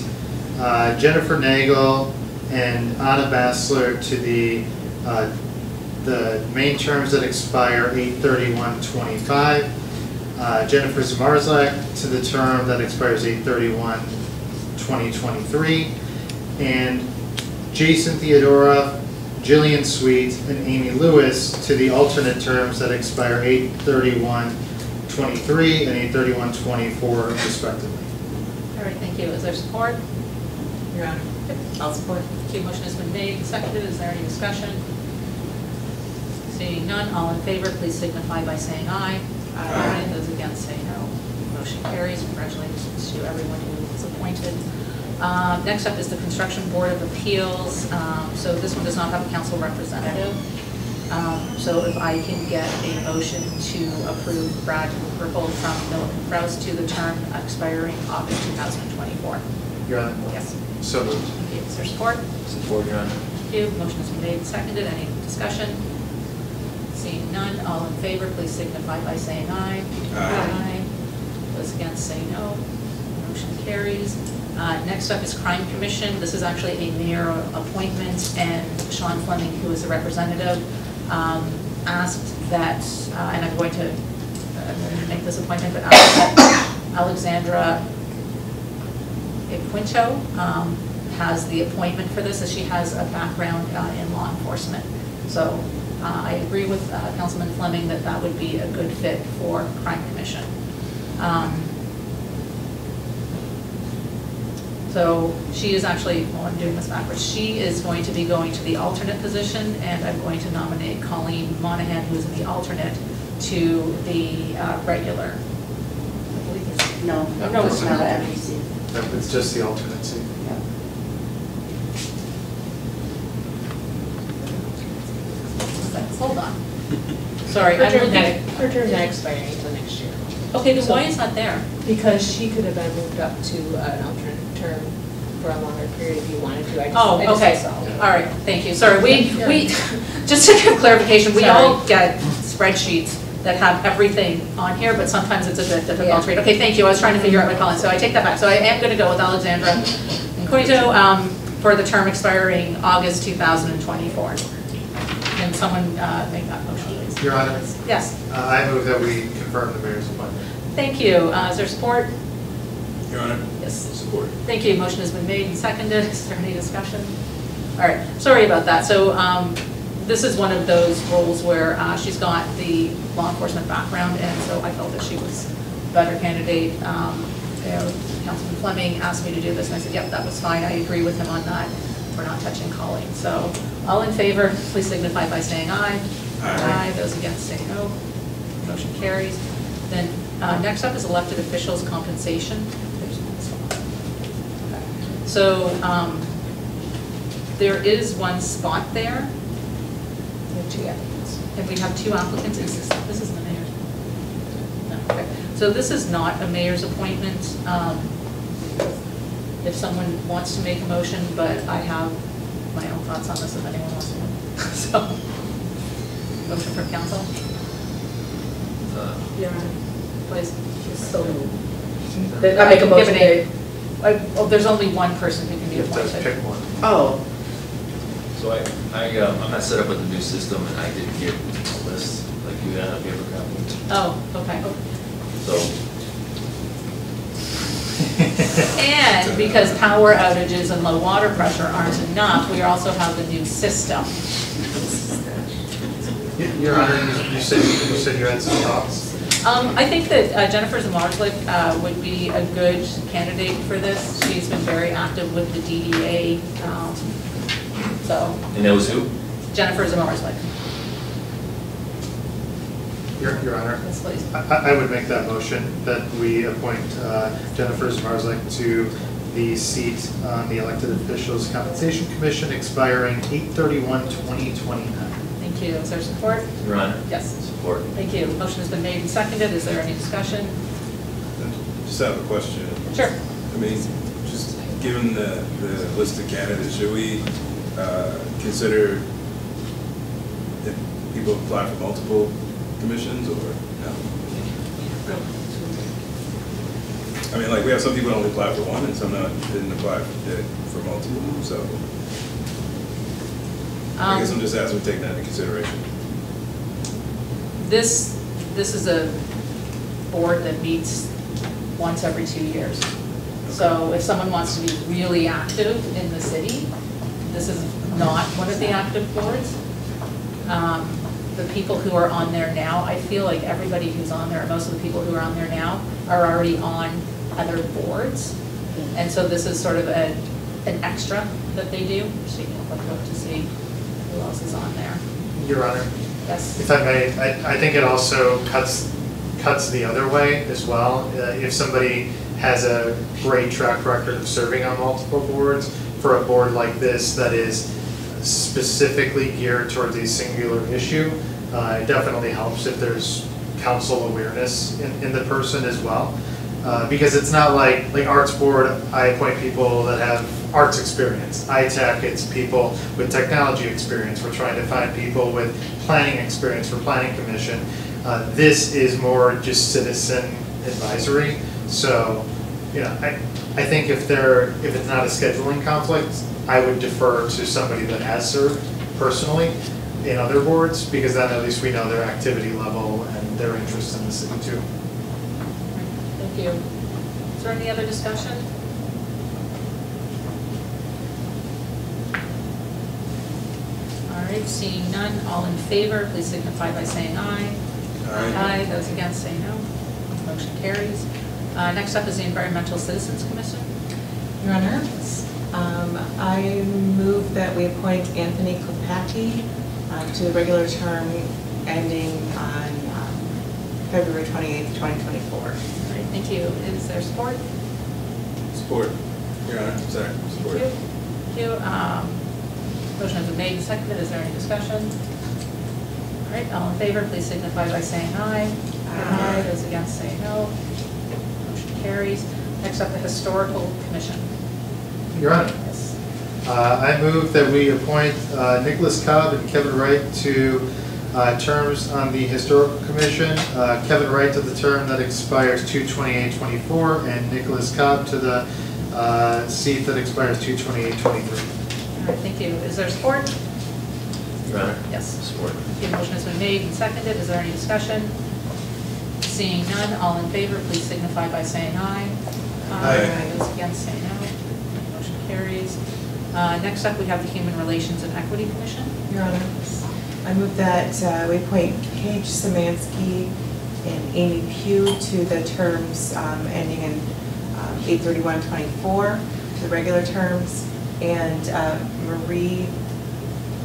uh, Jennifer Nagel and Anna Bassler to the, uh, the main terms that expire 8/31/25. Uh, Jennifer Zmarzak to the term that expires 8/31/2023. And Jason Theodora, Jillian Sweet, and Amy Lewis to the alternate terms that expire 8/31/23 and 8/31/24 respectively. All right, thank you. Is there support? Your Honor, I'll support. You. Motion has been made seconded. Is there any discussion? Seeing none, all in favor, please signify by saying aye. Aye. Those against say no. Motion carries. Congratulations to everyone who was appointed. Uh, Next up is the Construction Board of Appeals. Um, So this one does not have a council representative. Um, So if I can get a motion to approve Brad Ripple from Milliken Kraus to the term expiring August 2024. Your Honor, Yes. so moved. Thank. Is there support? Support, Your Honor. Thank you. Motion has been made and seconded. Any discussion? Seeing none, all in favor, please signify by saying aye. Aye. Those against say no. Motion carries. Uh, Next up is Crime Commission. This is actually a mayor appointment, and Sean Fleming, who is a representative, um, asked that, uh, and I'm going to I'm going to make this appointment, but asked that Alexandra Quinto um, has the appointment for this, as she has a background uh, in law enforcement. So uh, I agree with uh, Councilman Fleming that that would be a good fit for Crime Commission. Um, So she is actually, well, I'm doing this backwards, she is going to be going to the alternate position, and I'm going to nominate Colleen Monahan, who is in the alternate, to the uh, regular. No, No, it's not FEC. Nope, It's just the alternate seat. Hold on. Sorry, Her I'm term's not, looking, her term's not expiring until next year. okay, then why is that there? Because she could have been moved up to uh, an alternate term for a longer period if you wanted to. I just- oh, I Oh, just okay, saw. all right, thank you, sorry, we, we, just to give clarification, we all get spreadsheets that have everything on here, but sometimes it's a bit difficult Yeah. to read. Okay, thank you, I was trying to figure out what column, so I take that back, so I am gonna go with Alexandra Nkoito, um, for the term expiring August two thousand and twenty-four. Can someone, uh, make that motion, please? Your Honor, Yes, uh, I move that we confirm the mayor's appointment. thank you, uh, is there support? Your Honor? Yes. Support. Thank you, motion has been made and seconded, is there any discussion? All right, sorry about that, so um, this is one of those roles where uh, she's got the law enforcement background, and so I felt that she was a better candidate. Um, you know, Councilman Fleming asked me to do this, and I said, yep, that was fine, I agree with him on that, we're not touching Colleen. So, all in favor, please signify by saying aye. Aye. those against say no, motion carries. Then, uh, next up is elected officials' compensation. There's one spot. So, um, there is one spot there, have two applicants. and we have two applicants, is this, this is the mayor's? No, okay. So this is not a mayor's appointment, um, if someone wants to make a motion, but I have my own thoughts on this if anyone wants to. So, motion from council, Uh, Your Honor, please. so I make a motion an- I- Oh, there's only one person who can be You have to appointed. pick one. Oh, So I, I, uh, I'm not set up with the new system and I didn't get a list like you had on paper copy. Oh, okay. So And because power outages and low water pressure aren't enough, we also have the new system. Your Honor, you- you said, you said you had some thoughts. Um, I think that uh, Jennifer Zamarzlik uh would be a good candidate for this. She's been very active with the DDA, um, so And that was who? Jennifer Zamarslik. Your, Your Honor. Yes, please. I, I would make that motion that we appoint uh, Jennifer Zmarzlik to the seat on the elected officials compensation commission expiring 8/31/2029. Thank you. Is there support? Your Honor? Yes. Support. Thank you. Motion has been made and seconded. Is there any discussion? Just have a question. Sure. I mean, just given the, the list of candidates, should we uh, consider if people apply for multiple commissions or no? I mean, like, we have some people that only apply for one and some not, didn't apply for, for multiple, so I guess I'm Um, just asking, to take that into consideration. This, this is a board that meets once every two years. So if someone wants to be really active in the city, this is not one of the active boards. Um, The people who are on there now, I feel like everybody who's on there, most of the people who are on there now are already on other boards. And so this is sort of a, an extra that they do. So a quick look to see who else is on there. Your Honor, Yes? if I may, I, I think it also cuts, cuts the other way as well. Uh, If somebody has a great track record of serving on multiple boards, for a board like this that is specifically geared towards a singular issue, uh, it definitely helps if there's council awareness in, in the person as well. Uh, Because it's not like, like Arts Board, I appoint people that have arts experience. ITech, it's people with technology experience. We're trying to find people with planning experience for planning commission. Uh, This is more just citizen advisory. So, you know, I, I think if there, if it's not a scheduling conflict, I would defer to somebody that has served personally in other boards, because then at least we know their activity level and their interest in the city too. Thank you. Is there any other discussion? All right, seeing none, all in favor, please signify by saying aye. Aye, those against say no. Motion carries. Uh, Next up is the Environmental Citizens Commission. Your Honor, um, I move that we appoint Anthony Klepacki uh, to the regular term ending on um, February 28th, 2024. All right, thank you. Is there support? Support, Your Honor, sorry, support. Thank you. Thank you. Um, Motion has been made and seconded. Is there any discussion? All right, all in favor, please signify by saying aye. Aye. Those against say no. Motion carries. Next up, the Historical Commission. Your Honor. Yes. Uh, I move that we appoint uh, Nicholas Cobb and Kevin Wright to uh, terms on the Historical Commission. Uh, Kevin Wright to the term that expires 2/28/24, and Nicholas Cobb to the uh, seat that expires 2/28/23. All right, thank you. Is there support? Your Honor? Yes. Support. The motion has been made and seconded. Is there any discussion? Seeing none, all in favor, please signify by saying aye. Aye. Those against say no. Motion carries. Uh, Next up, we have the Human Relations and Equity Commission. Your Honor, I move that uh, we appoint Paige Samansky and Amy Pugh to the terms um, ending in um, 8/31/24, to the regular terms, and uh, Marie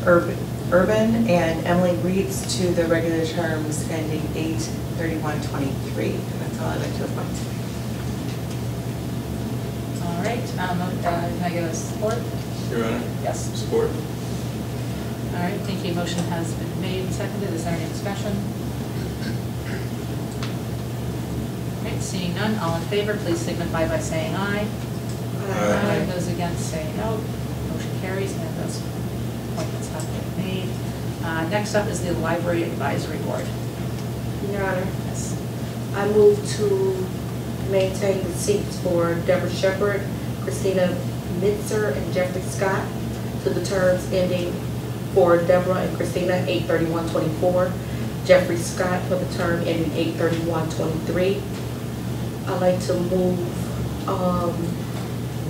Urb- Urban and Emily Reitz to the regular terms ending 8/31/23. And that's all I'd like to appoint. All right, um, uh, can I get a support? Your Honor, Yes. support. All right, thank you. Motion has been made and seconded. Is there any discussion? All right, seeing none, all in favor, please signify by saying aye. Aye. Those against say no. Motion carries and those appointments have been made. Uh, Next up is the Library Advisory Board. Your Honor, Yes. I move to maintain the seats for Deborah Shepard, Christina Mitzer, and Jeffrey Scott to the terms ending for Deborah and Christina, 8/31/24. Jeffrey Scott for the term ending 8/31/23. I'd like to move um,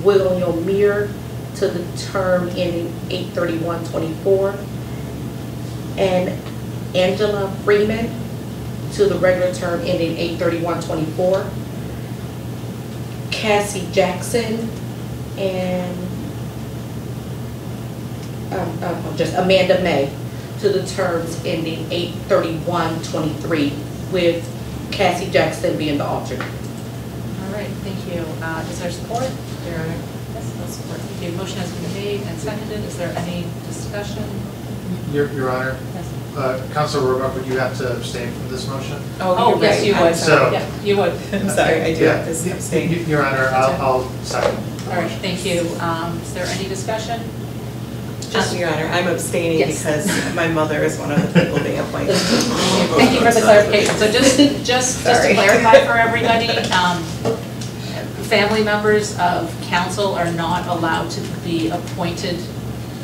William Muir to the term ending 8/31/24. And Angela Freeman to the regular term ending 8/31/24. Cassie Jackson and um, um, just Amanda May to the terms ending 8/31/23, with Cassie Jackson being the alternate. All right, thank you. Uh, Is there support? Your Honor. Yes, no support. Thank you. Motion has been made and seconded. Is there any discussion? Your, Your Honor, Yes. Uh, Counselor Rohrbach, would you have to abstain from this motion? Oh, you're yes, you would. sorry. Yeah, you would. I'm sorry, I do Yeah. have to abstain. Y- Your Honor, I'll, I'll second. All right, thank you. Um, Is there any discussion? Just, Your Honor, I'm abstaining Yes. because my mother is one of the people they appointed. Thank you for the clarification. So just, just, just to Sorry. clarify for everybody, um, family members of council are not allowed to be appointed,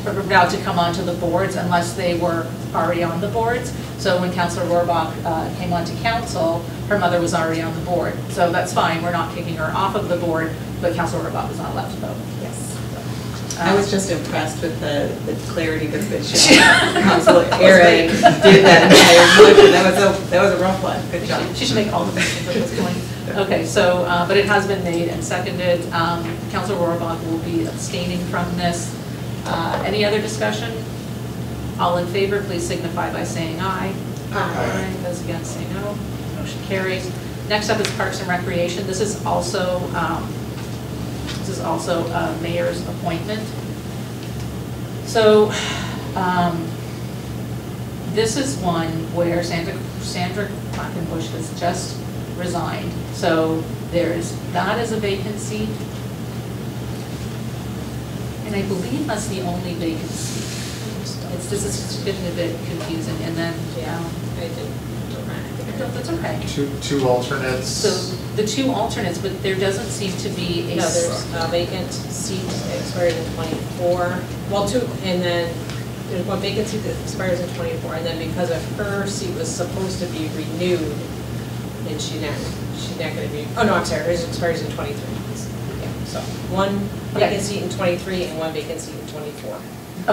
or allowed to come onto the boards unless they were already on the boards. So when Councilor Rohrbach uh, came onto council, her mother was already on the board. So that's fine, we're not kicking her off of the board, but Councilor Rohrbach is not allowed to vote. Yes. I was just impressed with the, the clarity with which uh, Councilor Aaron did that entire motion. That was a, that was a rough one. Good job. She should make all the motions at this point. Okay, so, uh, but it has been made and seconded. Um, Counselor Rohrbach will be abstaining from this. Uh, Any other discussion? All in favor, please signify by saying aye. Aye. Those against say no. Motion carries. Next up is Parks and Recreation. This is also, um, this is also a mayor's appointment. So, um, this is one where Sandra, Sandra Quackenbush has just resigned. So there's, that is a vacant seat. And I believe that's the only vacant seat. It's, this is just getting a bit confusing, and then, Yeah, um, I did, that's okay. Two, two alternates. So the two alternates, but there doesn't seem to be a. No, there's a vacant seat that expires in twenty-four, well, two, and then there's one vacant seat that expires in twenty-four, and then because of her seat was supposed to be renewed, and she not, she's not gonna be, oh, no, I'm sorry, hers expires in twenty-three. Yeah, so, one vacant seat in twenty-three and one vacant seat in twenty-four.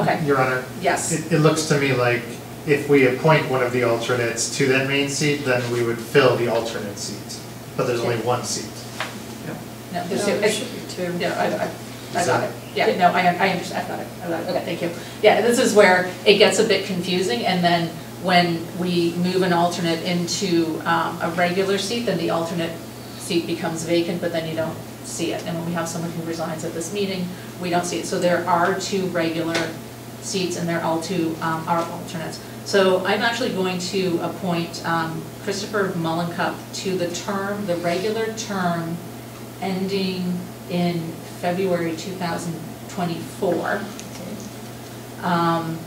Okay, Your Honor, yes. it, it looks to me like if we appoint one of the alternates to that main seat, then we would fill the alternate seat. But there's only one seat. No, there's No, two. there should be two. Yeah, I, I, I got that- it. Yeah, no, I, I understand, I got it, I got it, okay, thank you. Yeah, this is where it gets a bit confusing, and then when we move an alternate into, um, a regular seat, then the alternate seat becomes vacant, but then you don't see it. And when we have someone who resigns at this meeting, we don't see it. So there are two regular seats, and they're all two, um, are alternates. So I'm actually going to appoint, um, Christopher Mullencup to the term, the regular term ending in February 2024. Um,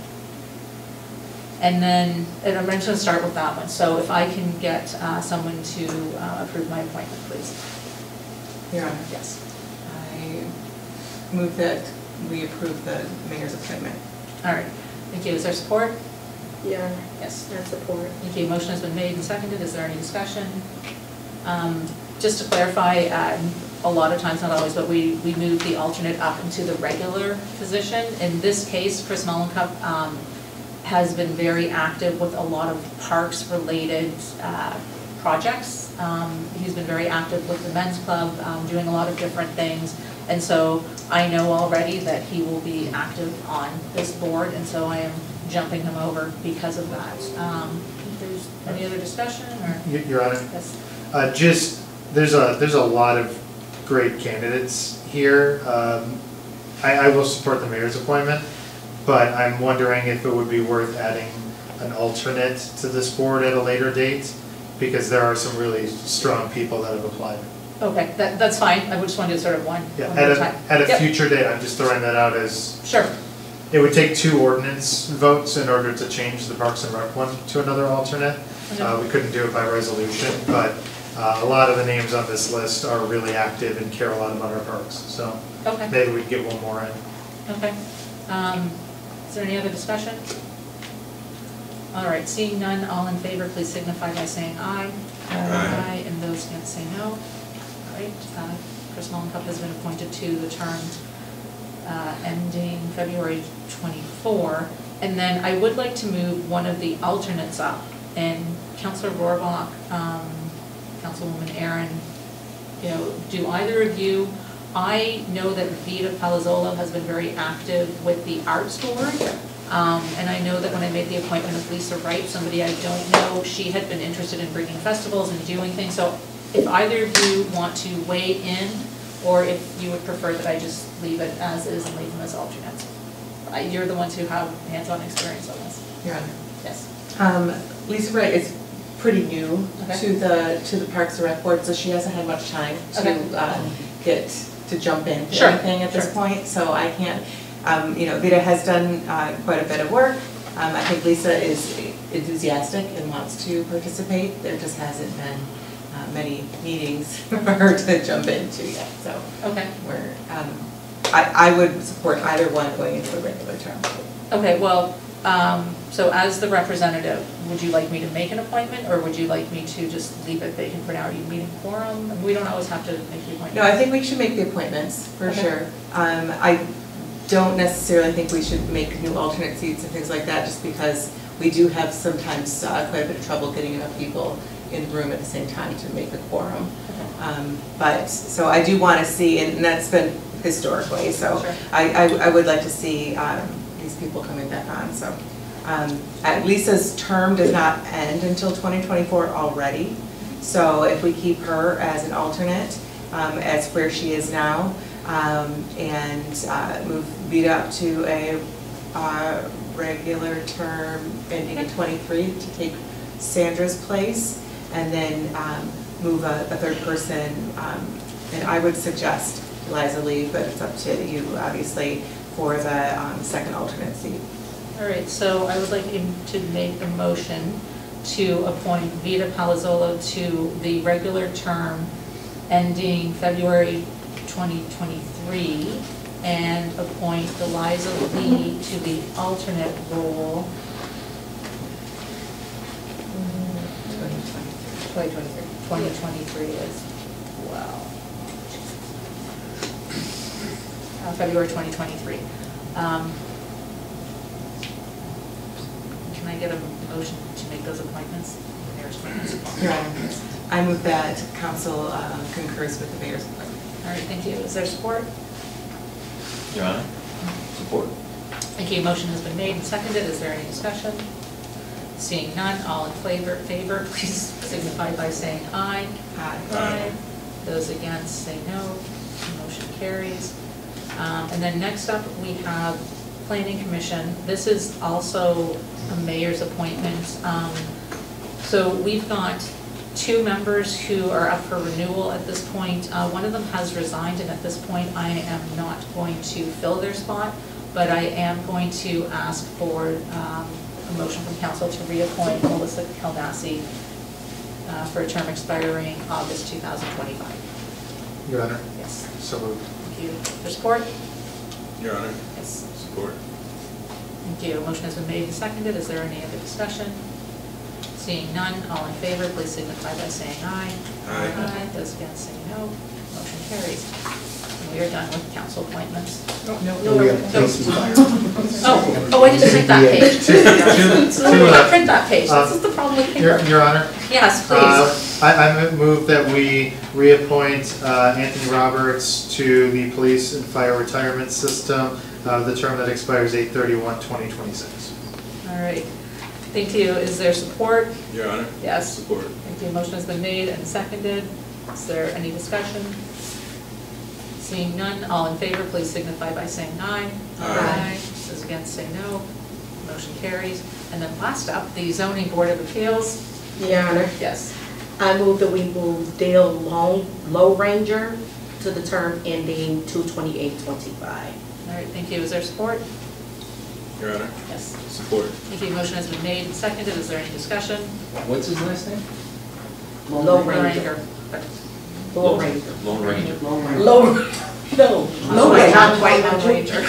And then, and I'm going to start with that one. So if I can get uh, someone to uh, approve my appointment, please. Your Honor, Yes. I move that we approve the mayor's appointment. All right. Thank you. Is there support? Yeah, Yes. I support. Thank you. Motion has been made and seconded. Is there any discussion? Um, Just to clarify, uh, a lot of times, not always, but we, we move the alternate up into the regular position. In this case, Chris Mullencup um, has been very active with a lot of parks-related uh, projects. Um, He's been very active with the men's club, um, doing a lot of different things. And so I know already that he will be active on this board, and so I am jumping him over because of that. Um, if there's Any other discussion, or? Your Honor, Yes. uh, just, there's a, there's a lot of great candidates here. Um, I, I will support the mayor's appointment, but I'm wondering if it would be worth adding an alternate to this board at a later date, because there are some really strong people that have applied. Okay, that, that's fine. I just wanted to sort of one, Yeah, one at a, time. at a Yep, future date, I'm just throwing that out as, Sure. it would take two ordinance votes in order to change the Parks and Rec one to another alternate. Uh, we couldn't do it by resolution, but, uh, a lot of the names on this list are really active and care a lot about our parks, so Okay, maybe we'd get one more in. okay. Um, Is there any other discussion? All right, seeing none, all in favor, please signify by saying aye. Aye. And those against say no. All right, uh, Chris Mullencup has been appointed to the term uh, ending February 24. And then I would like to move one of the alternates up. And Counselor Rohrbach, um, Councilwoman Aaron, you know, do either of you, I know that Vita Palazzolo has been very active with the Arts Board. Um, And I know that when I made the appointment of Lisa Wright, somebody I don't know, she had been interested in bringing festivals and doing things. So if either of you want to weigh in, or if you would prefer that I just leave it as is and leave them as alternates. I- You're the ones who have hands-on experience on this. Your Honor. Yes. Um, Lisa Wright is pretty new Okay. to the, to the Parks and Rec Board, so she hasn't had much time Okay. to um, get, to jump into Sure, anything at this point, so I can't, um, you know, Vita has done uh, quite a bit of work. Um, I think Lisa is enthusiastic and wants to participate, there just hasn't been uh, many meetings for her to jump into yet, so Okay. we're, um, I, I would support either one going into a regular term. Okay, well, um, so as the representative, would you like me to make an appointment, or would you like me to just leave it vacant for now? Are you meeting quorum? We don't always have to make the appointment. No, I think we should make the appointments, for Okay. sure. Um, I don't necessarily think we should make new alternate seats and things like that, just because we do have sometimes uh, quite a bit of trouble getting enough people in the room at the same time to make a quorum. Um, But, so I do want to see, and that's been historically, so Sure. I, I I would like to see um, these people coming back on, so. um, Lisa's term does not end until 2024 already, so if we keep her as an alternate, um, as where she is now, um, and uh, move Vita up to a uh, regular term ending in '23 to take Sandra's place, and then um, move a a third person, um, and I would suggest Eliza Lee, but it's up to you, obviously, for the um, second alternate seat. All right, so I would like to make a motion to appoint Vita Palazzolo to the regular term ending February 2023, and appoint Eliza Lee to the alternate role. 2023. 2023 as well. Uh, February 2023. Um, Can I get a motion to make those appointments? Mayor's appointments? Your Honor, I move that council uh, concurs with the mayor's appointment. All right, thank you. Is there support? Your Honor, support. Thank you. Motion has been made and seconded. Is there any discussion? Seeing none, all in favor, favor, please signify by saying aye. Aye. Those against say no. Motion carries. Um, And then next up, we have Planning Commission. This is also a mayor's appointment. Um, So we've got two members who are up for renewal at this point. Uh, One of them has resigned, and at this point, I am not going to fill their spot, but I am going to ask for um, a motion from council to reappoint Melissa Keldassi uh, for a term expiring August 2025. Your Honor, Yes. so moved. Thank you. For support? Your Honor, Yes. support. Thank you. A motion has been made and seconded. Is there any other discussion? Seeing none, all in favor, please signify by saying aye. Aye. Those against say no. Motion carries. And we are done with council appointments. No, we have police fire. Oh, oh, I didn't print that page. To- to- So let me to, uh, print that page. This uh, is the problem with Your, paper. Your Honor, Yes, uh, please. I, I move that we reappoint uh, Anthony Roberts to the Police and Fire Retirement System, uh, the term that expires 8/31/2026. All right. Thank you. Is there support? Your Honor, Yes. support. Thank you. Motion has been made and seconded. Is there any discussion? Seeing none, all in favor, please signify by saying aye. Aye. Those against say no. Motion carries. And then last up, the zoning board of appeals. Your Honor, Yes. I move that we move Dale Long, Low Ranger to the term ending two twenty-eight twenty-five. All right, thank you. Is there support? Your Honor, Yes. support. Thank you. Motion has been made and seconded. Is there any discussion? What's his last name? Low Ranger. Low Ranger. Lone Ranger. Low, no, Low Ranger, not White Lone Ranger.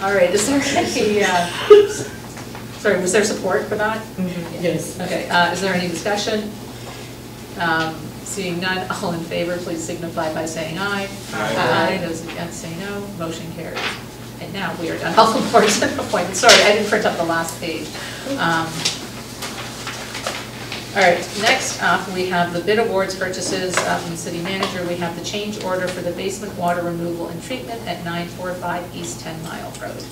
All right, is there any, uh, sorry, was there support for that? Yes. Okay, uh, is there any discussion? Um, Seeing none, all in favor, please signify by saying aye. Aye. Those against say no, motion carries. And now we are done, the boards and appointments, sorry, I didn't print up the last page. Um, All right, next up, we have the bid awards purchases uh, from the city manager. We have the change order for the basement water removal and treatment at 945 East 10 Mile Road.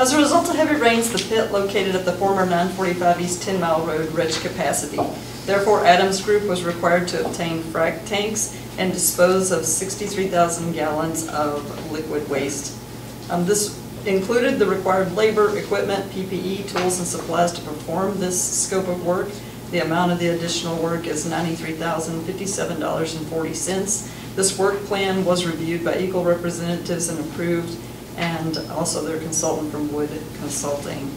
As a result of heavy rains, the pit located at the former 945 East 10 Mile Road reached capacity. Therefore, Adams Group was required to obtain frac tanks and dispose of 63,000 gallons of liquid waste. Um, This included the required labor, equipment, PPE, tools, and supplies to perform this scope of work. The amount of the additional work is $93,057.40. This work plan was reviewed by EGLE representatives and approved, and also their consultant from Wood Consulting.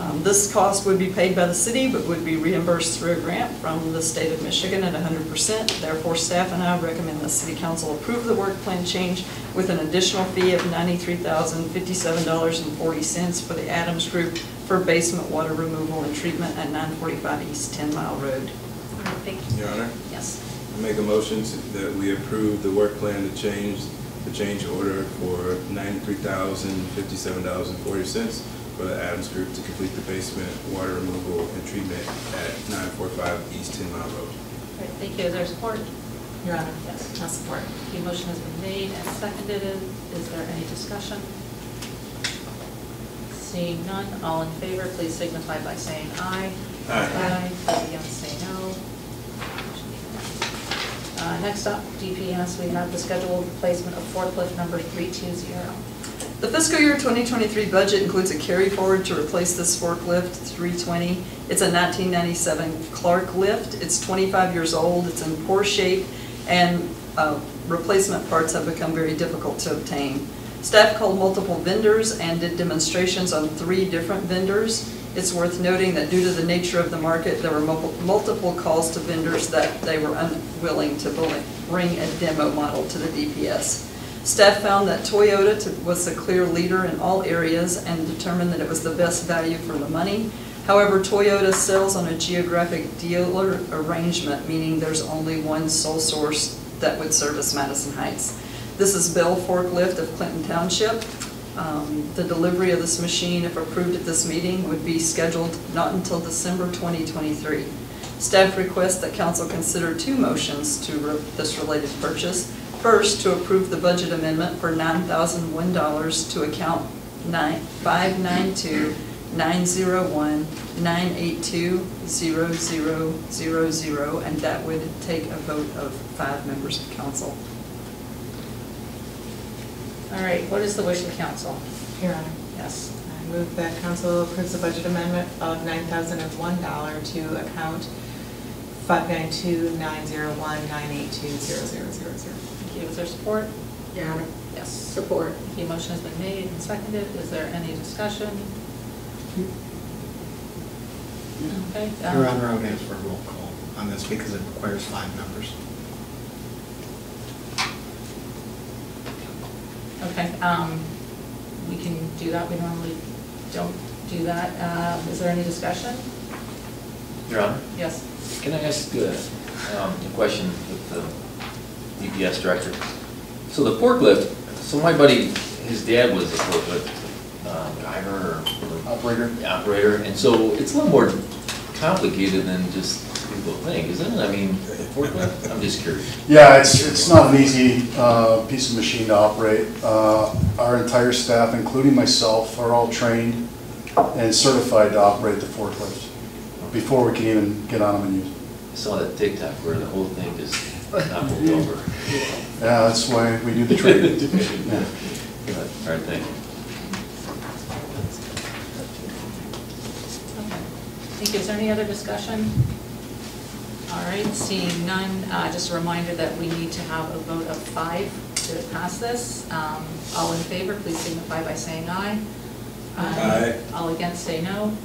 Um, this cost would be paid by the city, but would be reimbursed through a grant from the state of Michigan at 100%. Therefore, staff and I recommend the city council approve the work plan change with an additional fee of $93,057.40 for the Adams Group for basement water removal and treatment at 945 East 10 Mile Road. Your Honor? Yes. I make a motion that we approve the work plan to change the change order for $93,057.40 for the Adams Group to complete the basement water removal and treatment at nine four five East Ten Mile Road. All right, thank you. Is there support? Your Honor, Yes. I'll support. The motion has been made and seconded. Is there any discussion? Seeing none, all in favor, please signify by saying aye. Aye. Those against say no. Uh, Next up, DPS, we have the scheduled replacement of forklift number 320. The fiscal year 2023 budget includes a carry forward to replace this forklift 320. It's a 1997 Clark lift. It's 25 years old, it's in poor shape, and uh, replacement parts have become very difficult to obtain. Staff called multiple vendors and did demonstrations on three different vendors. It's worth noting that due to the nature of the market, there were multiple calls to vendors that they were unwilling to bring- bring a demo model to the DPS. Staff found that Toyota to- was the clear leader in all areas and determined that it was the best value for the money. However, Toyota sells on a geographic dealer arrangement, meaning there's only one sole source that would service Madison Heights. This is Bell Forklift of Clinton Township. Um, The delivery of this machine, if approved at this meeting, would be scheduled not until December 2023. Staff requests that council consider two motions to re- this related purchase. First, to approve the budget amendment for $9,001 to account nine- 592-901-982-0000, and that would take a vote of five members of council. All right, what is the wish of council? Your Honor, Yes. I move that council approves the budget amendment of $9,001 to account 592-901-982-0000. Thank you. Is there support? Your Honor, Yes. support. The motion has been made and seconded. Is there any discussion? Okay. um, Your Honor, I would ask for a roll call on this because it requires five members. Okay, um, we can do that. We normally don't do that. Uh, Is there any discussion? Your Honor, Yes. can I ask uh, um, a question with the DPS director? So the forklift, so my buddy, his dad was a forklift uh, driver or Operator? operator, and so it's a little more complicated than just people think, isn't it? I mean, forklift, I'm just curious. Yeah, it's, it's not an easy uh, piece of machine to operate. Uh, Our entire staff, including myself, are all trained and certified to operate the forklift before we can even get on them and use them. I saw that TikTok where the whole thing just toppled over. Yeah, that's why we do the training. Yeah. All right, thank you. Okay. Thank you. Is there any other discussion? All right, seeing none, uh, just a reminder that we need to have a vote of five to pass this. Um, All in favor, please signify by saying aye. Aye. All against, say no.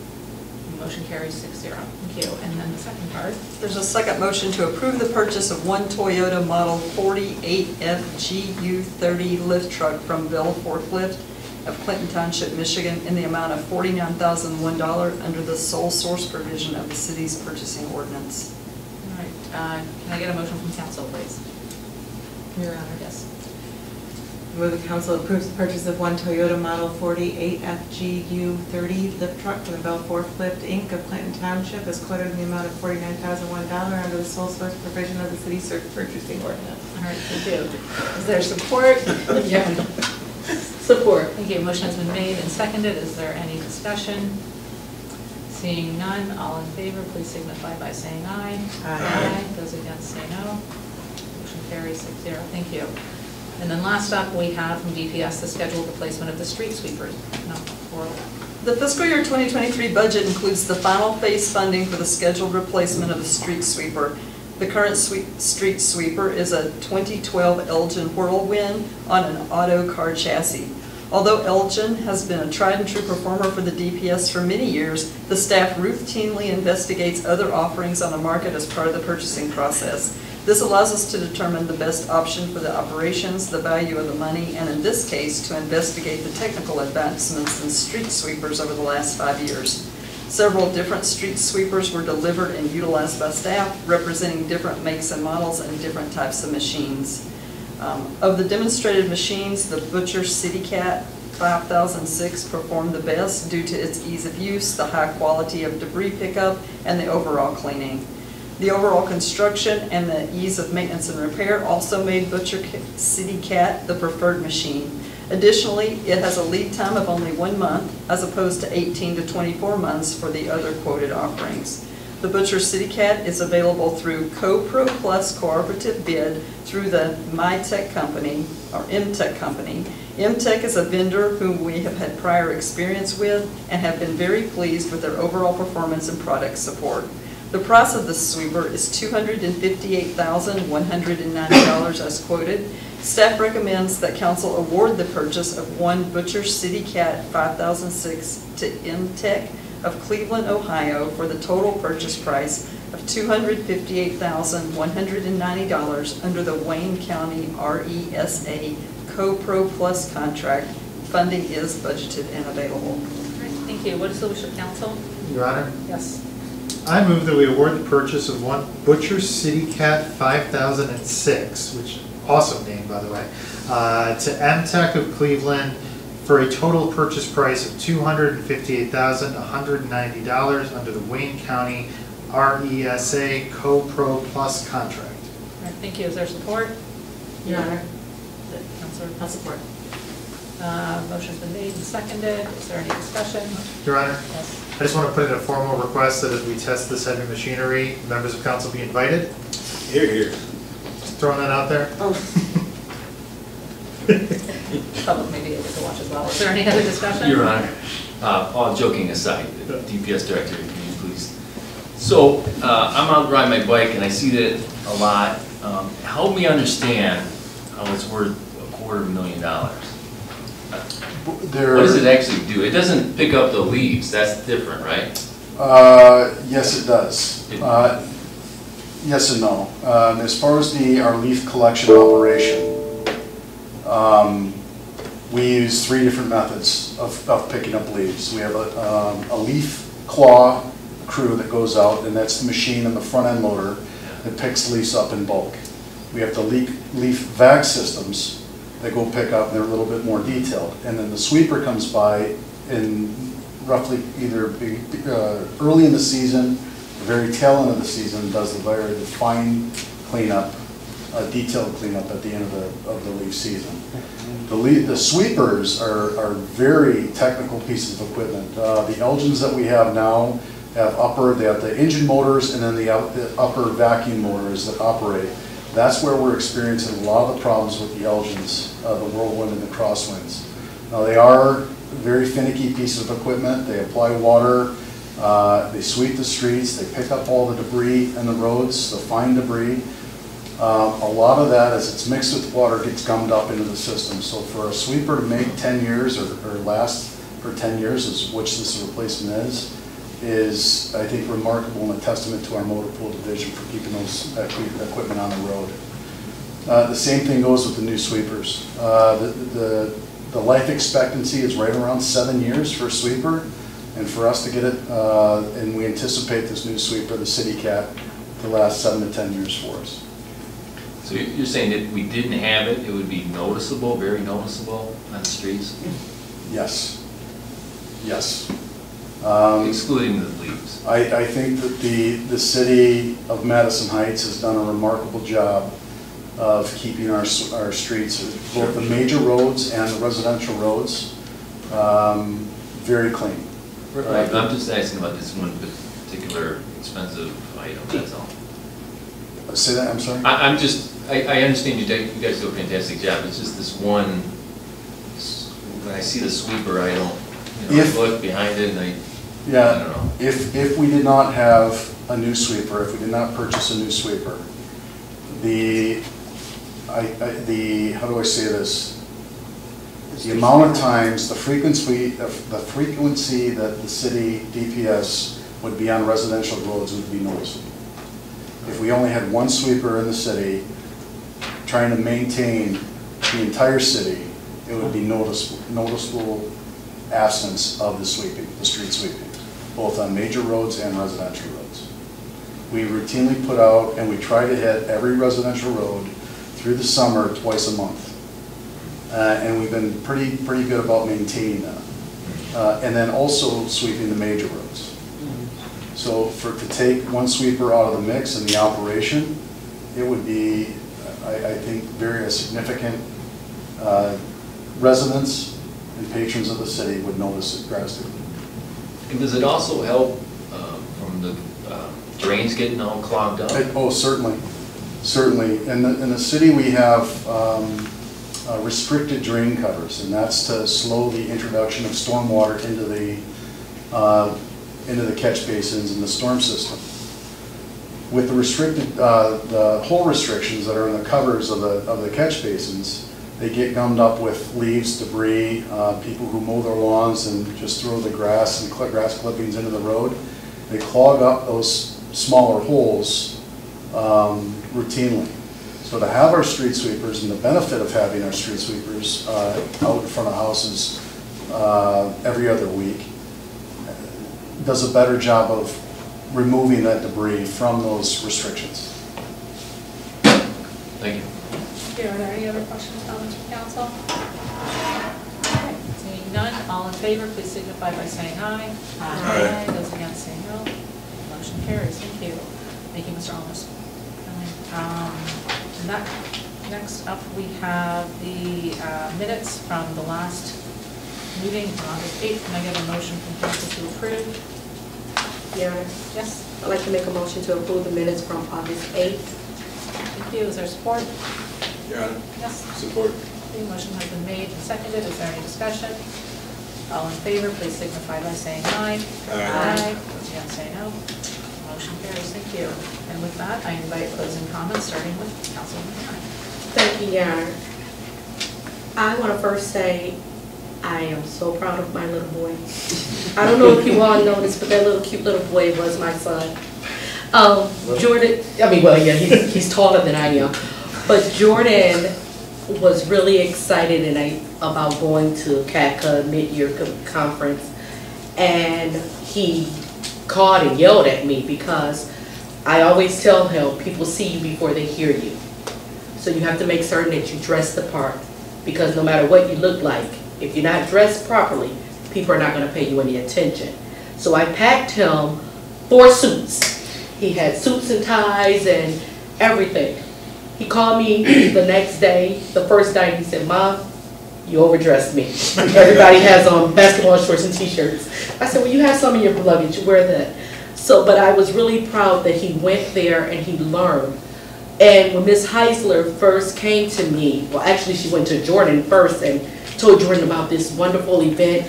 Motion carries six zero. Thank you. And then the second part. There's a second motion to approve the purchase of one Toyota Model 48FGU30 lift truck from Bell Forklift of Clinton Township, Michigan, in the amount of $49,001 under the sole source provision of the city's purchasing ordinance. All right, uh, can I get a motion from council, please? Your Honor, Yes. Move the council approves the purchase of one Toyota Model 48 FGU 30 lift truck from the Bell Forklift Inc. of Clinton Township as quoted in the amount of $49,001 under the sole source provision of the city cert purchasing ordinance. All right, thank you. Is there support? Yeah. Support. Thank you. Motion has been made and seconded. Is there any discussion? Seeing none, all in favor, please signify by saying aye. Aye. Those against say no. Motion carries six zero. Thank you. And then last up, we have from DPS the scheduled replacement of the street sweepers. No, The fiscal year 2023 budget includes the final phase funding for the scheduled replacement of the street sweeper. The current street sweeper is a 2012 Elgin Whirlwind on an Autocar chassis. Although Elgin has been a tried and true performer for the DPS for many years, the staff routinely investigates other offerings on the market as part of the purchasing process. This allows us to determine the best option for the operations, the value of the money, and in this case, to investigate the technical advancements in street sweepers over the last five years. Several different street sweepers were delivered and utilized by staff, representing different makes and models and different types of machines. Um, Of the demonstrated machines, the Bucher City Cat 5006 performed the best due to its ease of use, the high quality of debris pickup, and the overall cleaning. The overall construction and the ease of maintenance and repair also made Bucher City Cat the preferred machine. Additionally, it has a lead time of only one month, as opposed to 18 to 24 months for the other quoted offerings. The Bucher City Cat is available through CoPro Plus cooperative bid through the MyTech Company, or MTech Company. MTech is a vendor whom we have had prior experience with and have been very pleased with their overall performance and product support. The price of the sweeper is $258,190 as quoted. Staff recommends that council award the purchase of one Bucher City Cat 5006 to MTech of Cleveland, Ohio for the total purchase price of $258,190 under the Wayne County RESA Co-Pro Plus contract. Funding is budgeted and available. All right, Thank you. What is the wish of council? Your Honor, Yes. I move that we award the purchase of one Bucher City Cat 5006, which, awesome name, by the way, uh, to M-Tech of Cleveland for a total purchase price of $258,190 under the Wayne County RESA Co-Pro Plus contract. All right, thank you. Is there support? Your Honor. Counselor? I'll support. Uh, Motion's been made and seconded. Is there any discussion? Your Honor, Yes. I just want to put in a formal request that as we test this heavy machinery, members of council be invited. Here, here. Just Throwing that out there. Oh, Public may be able to watch as well. Is there any other discussion? Your Honor, uh, all joking aside, DPS Director, can you please? So, uh, I'm out riding my bike and I see that a lot. Um, Help me understand how it's worth a quarter of a million dollars. There- What does it actually do? It doesn't pick up the leaves, that's different, right? Uh, yes, it does. Uh, Yes and no. Um, As far as the, our leaf collection operation, um, we use three different methods of, of picking up leaves. We have a, um, a leaf claw crew that goes out, and that's the machine and the front end loader that picks leaves up in bulk. We have the leaf, leaf vac systems that go pick up, and they're a little bit more detailed. And then the sweeper comes by in roughly either be- uh, early in the season, the very tail end of the season, does the very the fine cleanup, uh, detailed cleanup at the end of the, of the leaf season. The le the sweepers are, are very technical pieces of equipment. Uh, The Elgins that we have now have upper, they have the engine motors and then the the upper vacuum motors that operate. That's where we're experiencing a lot of the problems with the Elgins, uh, the Whirlwind and the Crosswinds. Now, they are very finicky pieces of equipment. They apply water, uh, they sweep the streets, they pick up all the debris in the roads, the fine debris. Um, A lot of that, as it's mixed with water, gets gummed up into the system. So for a sweeper to make 10 years or or last for 10 years, is which this replacement is, is, I think, remarkable and a testament to our motor pool division for keeping those equipment on the road. Uh, The same thing goes with the new sweepers. Uh, The the the life expectancy is right around seven years for a sweeper, and for us to get it, uh, and we anticipate this new sweeper, the City Cat, to last seven to 10 years for us. So you're saying that if we didn't have it, it would be noticeable, very noticeable on the streets, Yes. Yes. Um, excluding the leaves? I, I think that the, the city of Madison Heights has done a remarkable job of keeping our, our streets, both the major roads and the residential roads, um, very clean. Right, I'm just asking about this one particular expensive item, that's all. Say that, I'm sorry? I, I'm just, I, I understand you, guys- you guys do a fantastic job, it's just this one, when I see the sweeper, I don't, you know, If- I look behind it and I, I Yeah, if, if we did not have a new sweeper, if we did not purchase a new sweeper, the, I, I, the, how do I say this? The amount of times, the frequency, the frequency that the city DPS would be on residential roads would be noticeable. If we only had one sweeper in the city, trying to maintain the entire city, it would be noticeable, noticeable absence of the sweeping, the street sweeping, both on major roads and residential roads. We routinely put out, and we try to hit every residential road through the summer twice a month. Uh, And we've been pretty, pretty good about maintaining that. Uh, And then also sweeping the major roads. So for, to take one sweeper out of the mix in the operation, it would be, I, I think, very a significant, uh, residents and patrons of the city would notice it drastically. And does it also help um, from the um, drains getting all clogged up? Uh, Oh, certainly, certainly. In the, in the city, we have um, uh, restricted drain covers, and that's to slow the introduction of stormwater into the, uh, into the catch basins and the storm system. With the restricted, uh, the hole restrictions that are in the covers of the, of the catch basins, they get gummed up with leaves, debris, uh, people who mow their lawns and just throw the grass and cl- grass clippings into the road. They clog up those smaller holes um, routinely. So to have our street sweepers and the benefit of having our street sweepers uh, out in front of houses uh, every other week does a better job of removing that debris from those restrictions. Thank you. Are there any other questions, comments from council? Okay, Seeing none, all in favor, please signify by saying aye. Aye. Those against say no. Motion carries, thank you. Thank you, Mr. Almus. Um, and that, next up, we have the uh, minutes from the last meeting on August 8th. Can I get a motion from council to approve? Your Honor, Yes, I'd like to make a motion to approve the minutes from August 8th. thank you. Is there support? Your Honor, Yes. support. The motion has been made and seconded. Is there any discussion? All in favor, please signify by saying aye. Aye. Those against say no. Motion carries. Thank you. And with that, I invite closing comments, starting with Councilwoman Ryan. Thank you, Your Honor. I want to first say, I am so proud of my little boy. I don't know if you all noticed, but that little cute little boy was my son. Um, Jordan, I mean, well, yeah, he's, he's taller than I am. But Jordan was really excited and I, about going to CADCA mid-year conference. And he called and yelled at me because I always tell him, people see you before they hear you. So you have to make certain that you dress the part, because no matter what you look like, if you're not dressed properly, people are not gonna pay you any attention. So I packed him four suits. He had suits and ties and everything. He called me the next day, the first night, he said, Mom, you overdressed me. Everybody has on basketball shorts and t-shirts. I said, well, you have some in your luggage, wear that. So, but I was really proud that he went there and he learned. And when Miss Heisler first came to me, well, actually, she went to Jordan first and told Jordan about this wonderful event.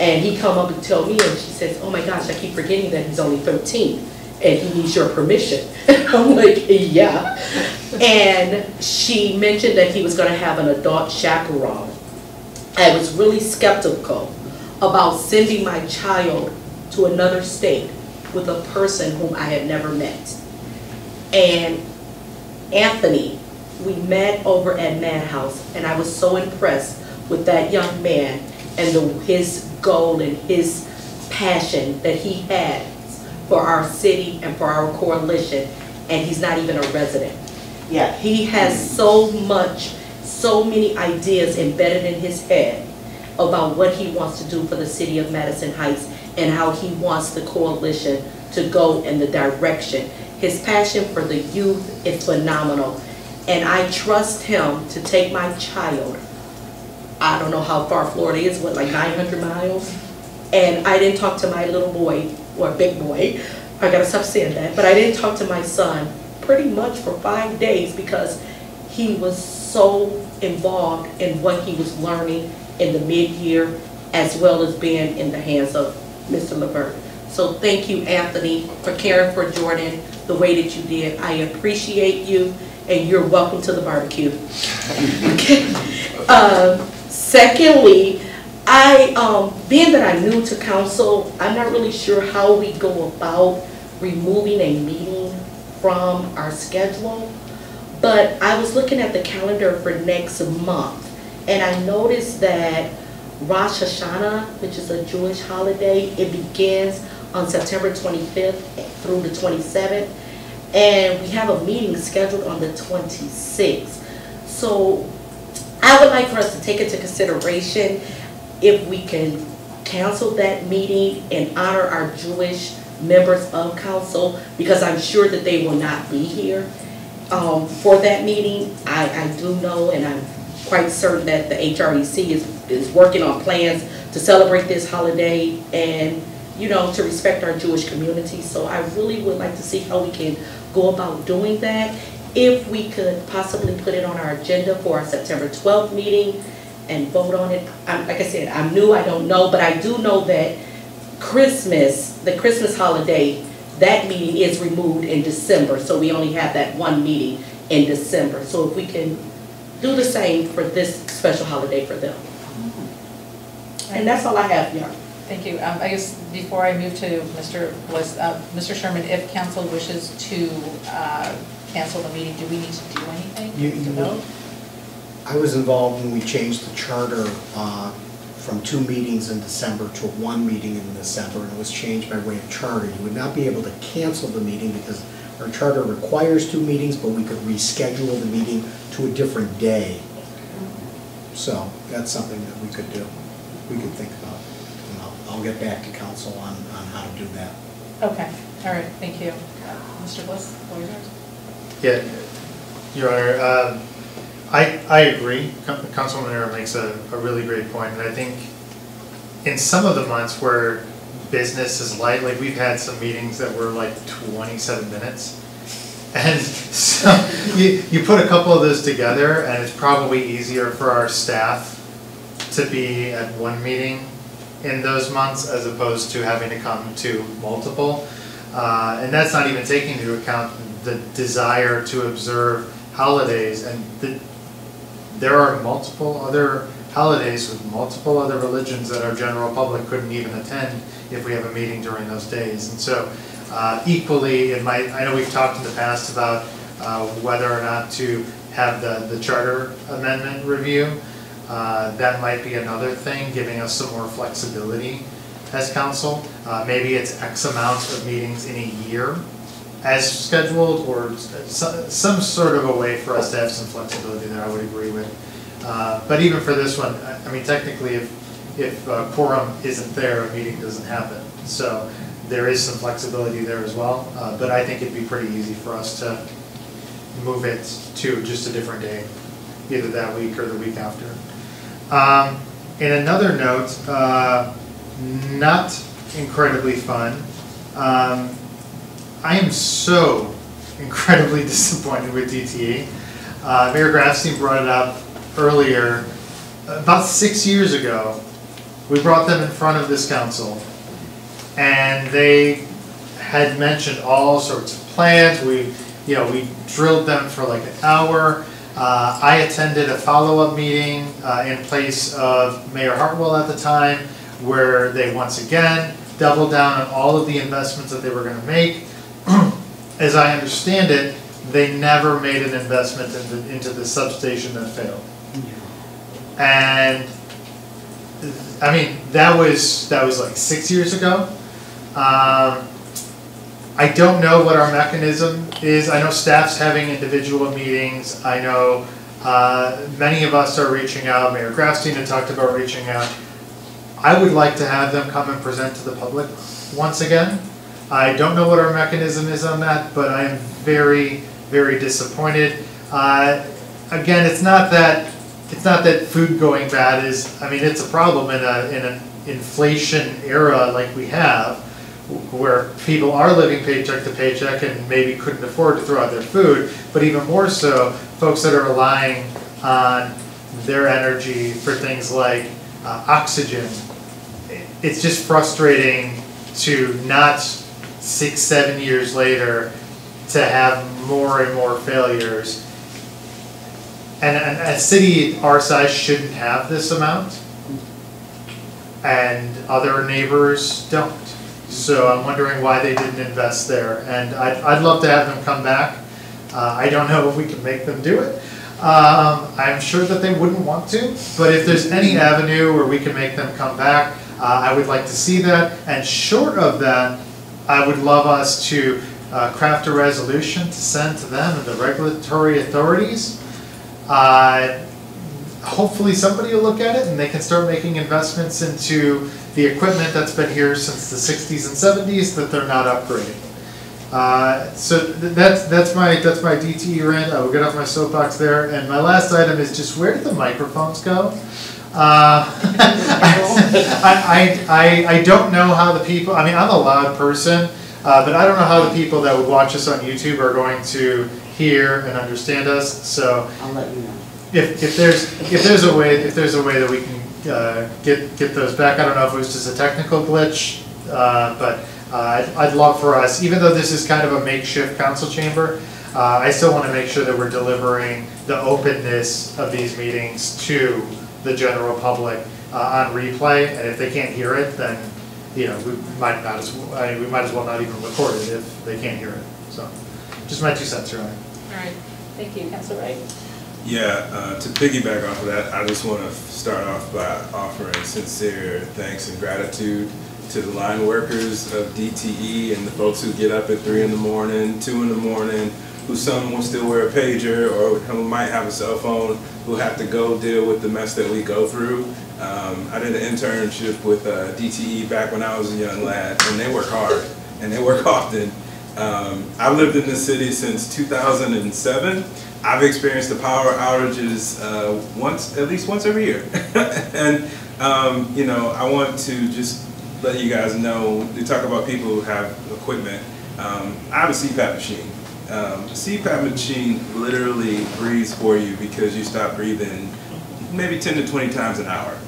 And he come up and tell me, and she says, oh my gosh, I keep forgetting that he's only 13 and he needs your permission. I'm like, yeah. And she mentioned that he was gonna have an adult chaperone. I was really skeptical about sending my child to another state with a person whom I had never met. And Anthony, we met over at Madhouse, and I was so impressed with that young man and the, his goal and his passion that he had for our city and for our coalition, and he's not even a resident. Yeah, he has so much, so many ideas embedded in his head about what he wants to do for the city of Madison Heights and how he wants the coalition to go in the direction. His passion for the youth is phenomenal, and I trust him to take my child. I don't know how far Florida is, what, like 900 miles? And I didn't talk to my little boy, or big boy, I gotta stop saying that, but I didn't talk to my son pretty much for five days because he was so involved in what he was learning in the mid-year as well as being in the hands of Mr. Levert. So thank you, Anthony, for caring for Jordan the way that you did. I appreciate you, and you're welcome to the barbecue. Okay. Um, Secondly, I, um, being that I'm new to council, I'm not really sure how we go about removing a meeting from our schedule. But I was looking at the calendar for next month, and I noticed that Rosh Hashanah, which is a Jewish holiday, it begins on September 25th through the 27th. And we have a meeting scheduled on the 26th. So I would like for us to take into consideration if we can cancel that meeting and honor our Jewish members of council, because I'm sure that they will not be here um, for that meeting. I, I do know, and I'm quite certain that the HREC is, is working on plans to celebrate this holiday and, you know, to respect our Jewish community. So I really would like to see how we can go about doing that if we could possibly put it on our agenda for our September 12th meeting and vote on it. I'm- Like I said, I'm new, I don't know, but I do know that Christmas, the Christmas holiday, that meeting is removed in December, so we only have that one meeting in December. So if we can do the same for this special holiday for them. And that's all I have, yeah. Thank you. Um, I guess before I move to Mr. Bliss, uh, Mr. Sherman, if council wishes to uh, cancel the meeting, do we need to do anything You- to you vote? I was involved when we changed the charter uh, from two meetings in December to one meeting in December, and it was changed by way of charter. You would not be able to cancel the meeting because our charter requires two meetings, but we could reschedule the meeting to a different day. So that's something that we could do, we could think about. And I'll, I'll get back to council on, on how to do that. Okay, all right, thank you. Mr. Bliss, what was yours? Yeah, Your Honor, um, I, I agree. Coun- Councilwoman Aaron makes a, a really great point. and I think in some of the months where business is light, like we've had some meetings that were like twenty-seven minutes. And so you, you put a couple of those together, and it's probably easier for our staff to be at one meeting in those months as opposed to having to come to multiple. Uh, and that's not even taking into account the desire to observe holidays and the, there are multiple other holidays with multiple other religions that our general public couldn't even attend if we have a meeting during those days. And so uh, equally, it might, I know we've talked in the past about uh, whether or not to have the, the charter amendment review. Uh, That might be another thing, giving us some more flexibility as council. Uh, Maybe it's X amount of meetings in a year as scheduled, or some sort of a way for us to have some flexibility there, I would agree with. Uh, But even for this one, I mean, technically, if, if uh, quorum isn't there, a meeting doesn't happen. So there is some flexibility there as well, Uh, but I think it'd be pretty easy for us to move it to just a different day, either that week or the week after. Um, In another note, uh, not incredibly fun, um, I am so incredibly disappointed with DTE. Uh, Mayor Grafstein brought it up earlier. About six years ago, we brought them in front of this council, and they had mentioned all sorts of plans. We, you know, we drilled them for like an hour. Uh, I attended a follow-up meeting uh, in place of Mayor Hartwell at the time, where they once again doubled down on all of the investments that they were gonna make. As I understand it, they never made an investment into, into the substation that failed. And, I mean, that was, that was like six years ago. Um, I don't know what our mechanism is. I know staff's having individual meetings. I know uh, many of us are reaching out. Mayor Grafstein had talked about reaching out. I would like to have them come and present to the public once again. I don't know what our mechanism is on that, but I am very, very disappointed. Uh, Again, it's not that, it's not that food going bad is, I mean, it's a problem in a, in an inflation era like we have, where people are living paycheck to paycheck and maybe couldn't afford to throw out their food, but even more so, folks that are relying on their energy for things like uh, oxygen. It's just frustrating to not six, seven years later, to have more and more failures. And, and a city our size shouldn't have this amount. And other neighbors don't. So I'm wondering why they didn't invest there. And I'd, I'd love to have them come back. Uh, I don't know if we can make them do it. Um, I'm sure that they wouldn't want to, but if there's any avenue where we can make them come back, uh, I would like to see that. And short of that, I would love us to uh, craft a resolution to send to them and the regulatory authorities. Uh, Hopefully, somebody will look at it and they can start making investments into the equipment that's been here since the sixties and seventies that they're not upgrading. Uh, So th- that's, that's my, that's my DTE rant, I will get off my soapbox there. And my last item is just where did the microphones go? Uh, I, I, I, don't know how the people, I mean, I'm a loud person, uh, but I don't know how the people that would watch us on YouTube are going to hear and understand us, so. I'll let you know. If, if there's, if there's a way, if there's a way that we can, uh, get, get those back, I don't know if it was just a technical glitch, uh, but, uh, I'd, I'd love for us, even though this is kind of a makeshift council chamber, uh, I still wanna make sure that we're delivering the openness of these meetings to the general public, uh, on replay, and if they can't hear it, then, you know, we might not as, well- I mean, we might as well not even record it if they can't hear it, so. Just my two cents, Your Honor. All right, thank you, Council Wright. Yeah, uh, to piggyback off of that, I just want to start off by offering sincere thanks and gratitude to the line workers of DTE and the folks who get up at three in the morning, two in the morning, who some will still wear a pager or who might have a cell phone, who have to go deal with the mess that we go through. Um, I did an internship with uh, DTE back when I was a young lad, and they work hard and they work often. Um, I've lived in this city since 2007. I've experienced the power outages uh, once, at least once every year. and, um, you know, I want to just let you guys know, we talk about people who have equipment. Um, I have a CPAP machine. Um, the CPAP machine literally breathes for you because you stop breathing maybe 10 to 20 times an hour.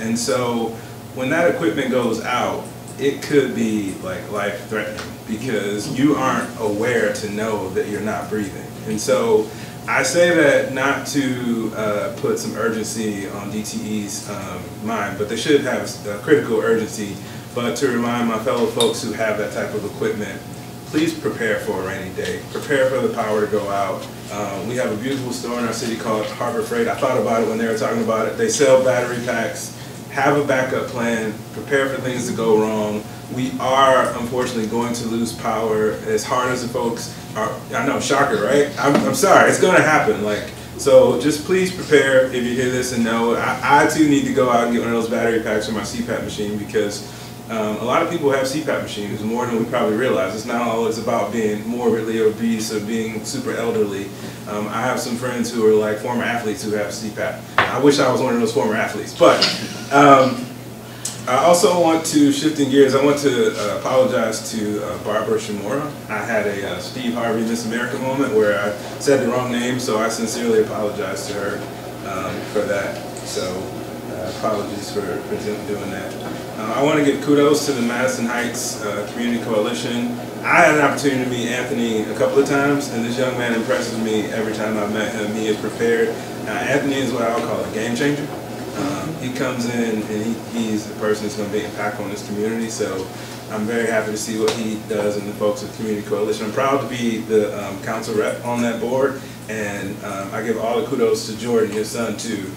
And so when that equipment goes out, it could be like life threatening because you aren't aware to know that you're not breathing. And so I say that not to uh, put some urgency on DTE's um, mind, but they should have a critical urgency, but to remind my fellow folks who have that type of equipment, please prepare for a rainy day. Prepare for the power to go out. Um, we have a beautiful store in our city called Harbor Freight. I thought about it when they were talking about it. They sell battery packs. Have a backup plan. Prepare for things to go wrong. We are unfortunately going to lose power as hard as the folks are. I know, shocker, right? I'm, I'm sorry. It's going to happen. Like, so just please prepare if you hear this and know. I, I too need to go out and get one of those battery packs for my CPAP machine because um, a lot of people have CPAP machines more than we probably realize. It's not always about being morbidly obese or being super elderly. Um, I have some friends who are like former athletes who have CPAP. I wish I was one of those former athletes. But um, I also want to, shifting gears, I want to uh, apologize to uh, Barbara Shimura. I had a uh, Steve Harvey Miss America moment where I said the wrong name, so I sincerely apologize to her um, for that. So uh, apologies for, for doing that. Uh, I want to give kudos to the Madison Heights uh, Community Coalition. I had an opportunity to meet Anthony a couple of times, and this young man impresses me every time I met him. He is prepared. Uh, Anthony is what I would call a game changer. Um, he comes in and he, he's the person that's going to be impactful in this community. So I'm very happy to see what he does and the folks at Community Coalition. I'm proud to be the um, council rep on that board, and um, I give all the kudos to Jordan, his son, too.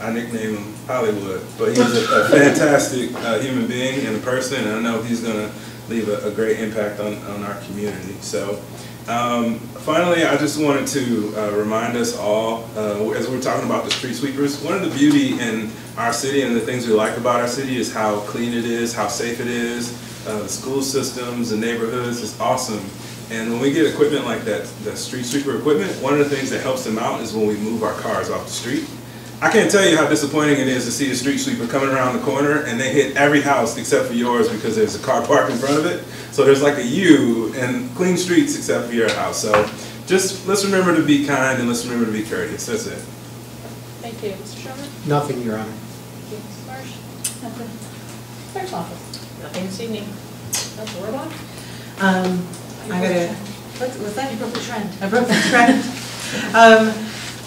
I nickname him Hollywood, but he's a, a fantastic uh, human being and a person, and I know he's going to leave a, a great impact on, on our community. So um, finally, I just wanted to uh, remind us all, uh, as we're talking about the street sweepers, one of the beauty in our city and the things we like about our city is how clean it is, how safe it is, uh, the school systems, the neighborhoods, it's awesome. And when we get equipment like that, the street sweeper equipment, one of the things that helps them out is when we move our cars off the street. I can't tell you how disappointing it is to see a street sweeper coming around the corner and they hit every house except for yours because there's a car parked in front of it. So there's like a U and clean streets except for your house. So just let's remember to be kind and let's remember to be courteous. That's it. Thank you. Mr. Sherman? Nothing, Your Honor. Thank you. Ms. Marsh? Nothing. Clerk's office? Nothing this evening. Dr. Rohrbach? Um, I gotta, What's, what's that? You broke the trend. I broke the trend. Um,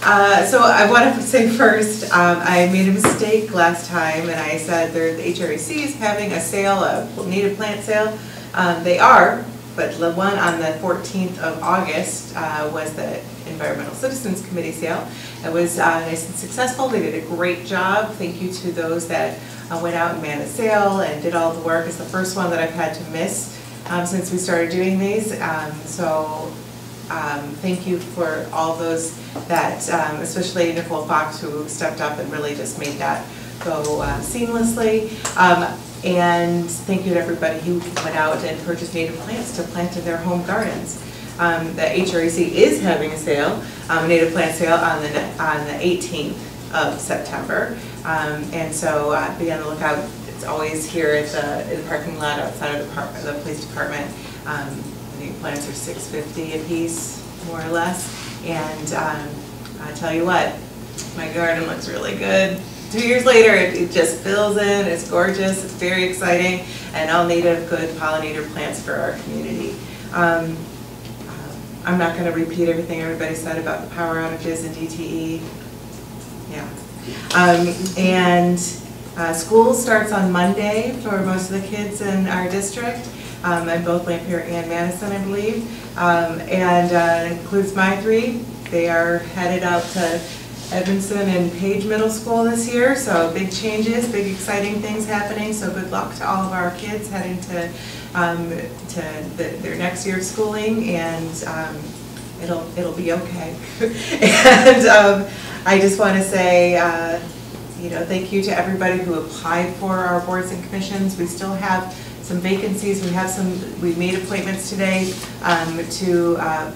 uh, so I want to say first, um, I made a mistake last time and I said the HREC is having a sale, a native plant sale. Um, they are, but the one on the fourteenth of August, uh, was the Environmental Citizens Committee sale. It was, uh, nice and successful. They did a great job. Thank you to those that, uh, went out and manned the sale and did all the work. It's the first one that I've had to miss, um, since we started doing these. Um, so um, Thank you for all those that, um, especially Nicole Fox, who stepped up and really just made that go uh, seamlessly. Um, And thank you to everybody who went out and purchased native plants to plant in their home gardens. Um, The HREC is having a sale, um, a native plant sale on the, on the 18th of September. Um, And so uh, be on the lookout, it's always here at the, in the parking lot outside of the the police department. Plants are six fifty a piece, more or less. And um, I tell you what, my garden looks really good. Two years later, it it just fills in, it's gorgeous, it's very exciting, and all native, good pollinator plants for our community. Um, uh, I'm not gonna repeat everything everybody said about the power outages and DTE. Yeah. Um, And uh, school starts on Monday for most of the kids in our district, um, both Lamphere and Madison, I believe. Um, And uh, includes my three. They are headed out to Edmonson and Page Middle School this year, so big changes, big exciting things happening. So good luck to all of our kids heading to, um, to the- their next year of schooling, and um, it'll, it'll be okay. And um, I just want to say, uh, you know, thank you to everybody who applied for our boards and commissions. We still have some vacancies, we have some, we made appointments today um, to uh,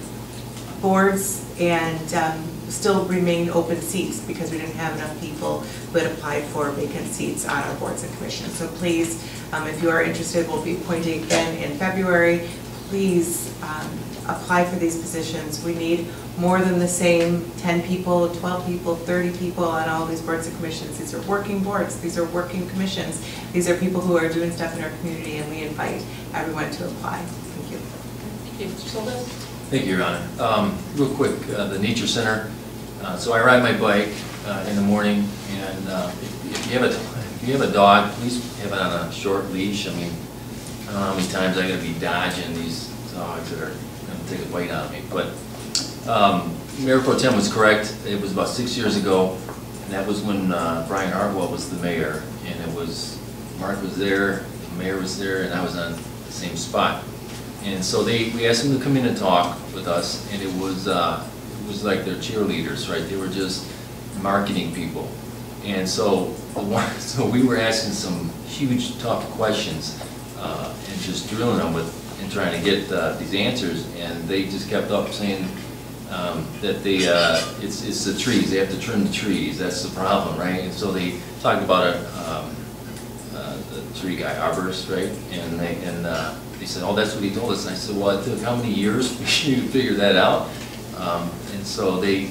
boards and um, still remain open seats because we didn't have enough people who had applied for vacant seats on our boards and commissions. So please, um, if you are interested, we'll be appointing again in February. Please um, apply for these positions. We need more than the same 10 people, 12 people, 30 people on all these boards and commissions. These are working boards, these are working commissions. These are people who are doing stuff in our community and we invite everyone to apply. Thank you. Thank you. Mr. Soltis? Thank you, Your Honor. Um, Real quick, uh, the Nature Center, uh, so I ride my bike uh, in the morning, and uh, if if you have a, if you have a dog, please have it on a short leash. I mean, I don't know how many times I gotta be dodging these dogs that are gonna take a bite out of me. But um, Mayor Pro Tem was correct, it was about six years ago, and that was when uh, Brian Hartwell was the mayor, and it was, Mark was there, the mayor was there, and I was on the same spot. And so they, we asked them to come in and talk with us, and it was, uh, it was like their cheerleaders, right? They were just marketing people. And so, so we were asking some huge, tough questions, uh, and just drilling them with, and trying to get, uh, these answers, and they just kept up saying, um, that they, uh, it's, it's the trees, they have to trim the trees, that's the problem, right? And so they talked about a, um, uh, the tree guy, arborist, right? And they, and, uh, they said, oh, that's what he told us. And I said, well, it took how many years for you to figure that out? Um, and so they,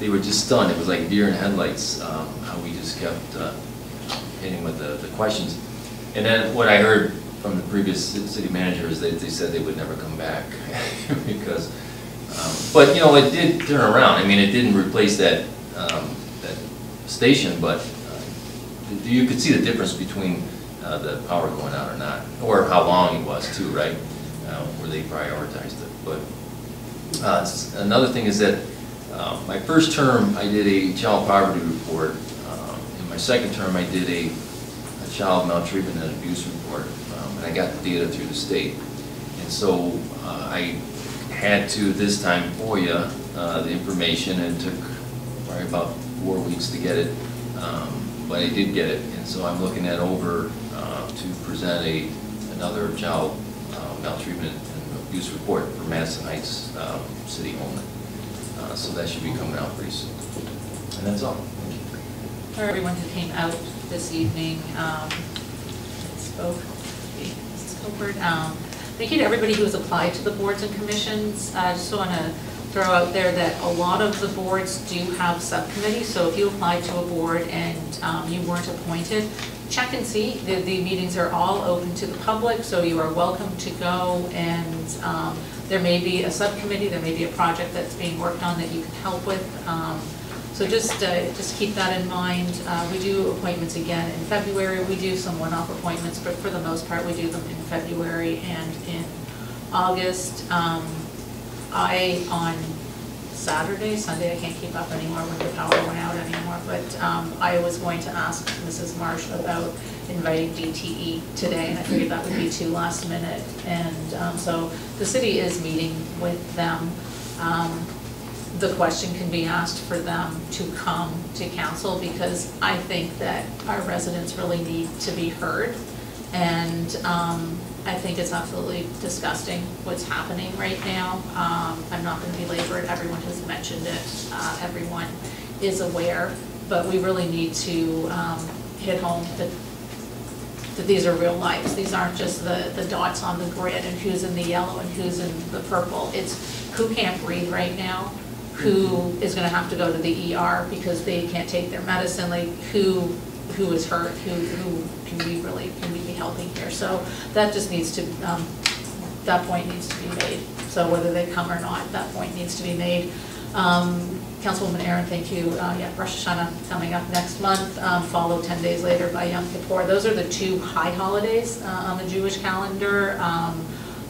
they were just stunned. It was like deer in headlights, um, how we just kept, uh, hitting with the, the questions. And then what I heard from the previous city manager is that they said they would never come back because, um, but, you know, it did turn around. I mean, it didn't replace that, um, that station, but uh, you could see the difference between uh, the power going out or not, or how long it was too, right? Uh, Where they prioritized it. But uh, another thing is that uh, my first term, I did a child poverty report. Um, In my second term, I did a a child maltreatment and abuse report, um, and I got the data through the state. And so uh, I had to, this time, FOIA uh, the information, and took probably about four weeks to get it, um, but I did get it. And so I'm looking at over uh, to present a, another child uh, maltreatment and abuse report for Madison Heights um, City Home. Uh, So that should be coming out pretty soon. And that's all. For everyone who came out this evening, um, spoke, Mrs. Um, thank you to everybody who has applied to the boards and commissions. I just want to throw out there that a lot of the boards do have subcommittees, so if you applied to a board and um, you weren't appointed, check and see. The, the meetings are all open to the public, so you are welcome to go, and um, there may be a subcommittee, there may be a project that's being worked on that you can help with. Um, so just, uh, just keep that in mind. Uh, We do appointments again in February. We do some one-off appointments, but for the most part, we do them in February and in August. Um, I, on Saturday, Sunday, I can't keep up anymore when the power went out anymore, but um, I was going to ask Mrs. Marsh about inviting DTE today, and I figured that would be too last minute. And um, so the city is meeting with them. Um, the question can be asked for them to come to council because I think that our residents really need to be heard. And um, I think it's absolutely disgusting what's happening right now. Um, I'm not gonna belabor it, everyone has mentioned it, uh, everyone is aware, but we really need to um, hit home that that these are real lives. These aren't just the, the dots on the grid and who's in the yellow and who's in the purple. It's who can't breathe right now, who is gonna have to go to the ER because they can't take their medicine, like who, who is hurt, who, who can we really, can we be helping here? So that just needs to, um, that point needs to be made. So whether they come or not, that point needs to be made. Um, Councilwoman Aaron, thank you. Uh, yeah, Rosh Hashanah coming up next month, um, followed ten days later by Yom Kippur. Those are the two high holidays, uh, on the Jewish calendar. Um,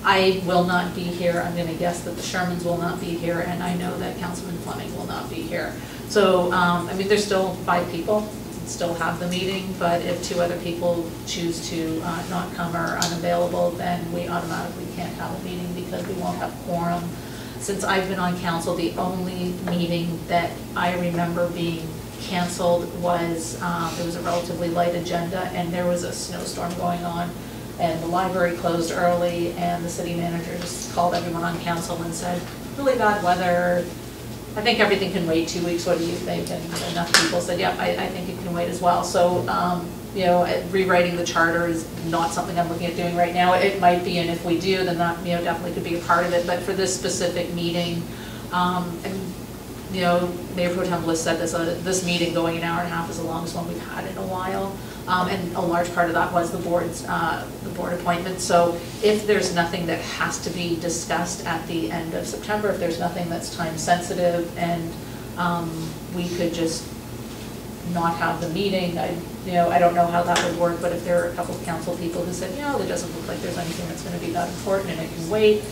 I will not be here. I'm gonna guess that the Shermans will not be here, and I know that Councilman Fleming will not be here. So, um, I mean, there's still five people, still have the meeting, but if two other people choose to, uh, not come or are unavailable, then we automatically can't have a meeting because we won't have quorum. Since I've been on council, the only meeting that I remember being canceled was, um, it was a relatively light agenda, and there was a snowstorm going on, and the library closed early, and the city manager just called everyone on council and said, really bad weather, I think everything can wait two weeks, what do you think? And enough people said, yep, I, I think it can wait as well. So, um, you know, rewriting the charter is not something I'm looking at doing right now. It might be, and if we do, then that, you know, definitely could be a part of it. But for this specific meeting, um, and, you know, Mayor Pro Tem Bliss said this, uh, this meeting going an hour and a half is the longest one we've had in a while. Um, and a large part of that was the board's, uh, the board appointment. So if there's nothing that has to be discussed at the end of September, if there's nothing that's time sensitive and, um, we could just not have the meeting, I, you know, I don't know how that would work, but if there are a couple of council people who said, you know, it doesn't look like there's anything that's gonna be that important and it can wait,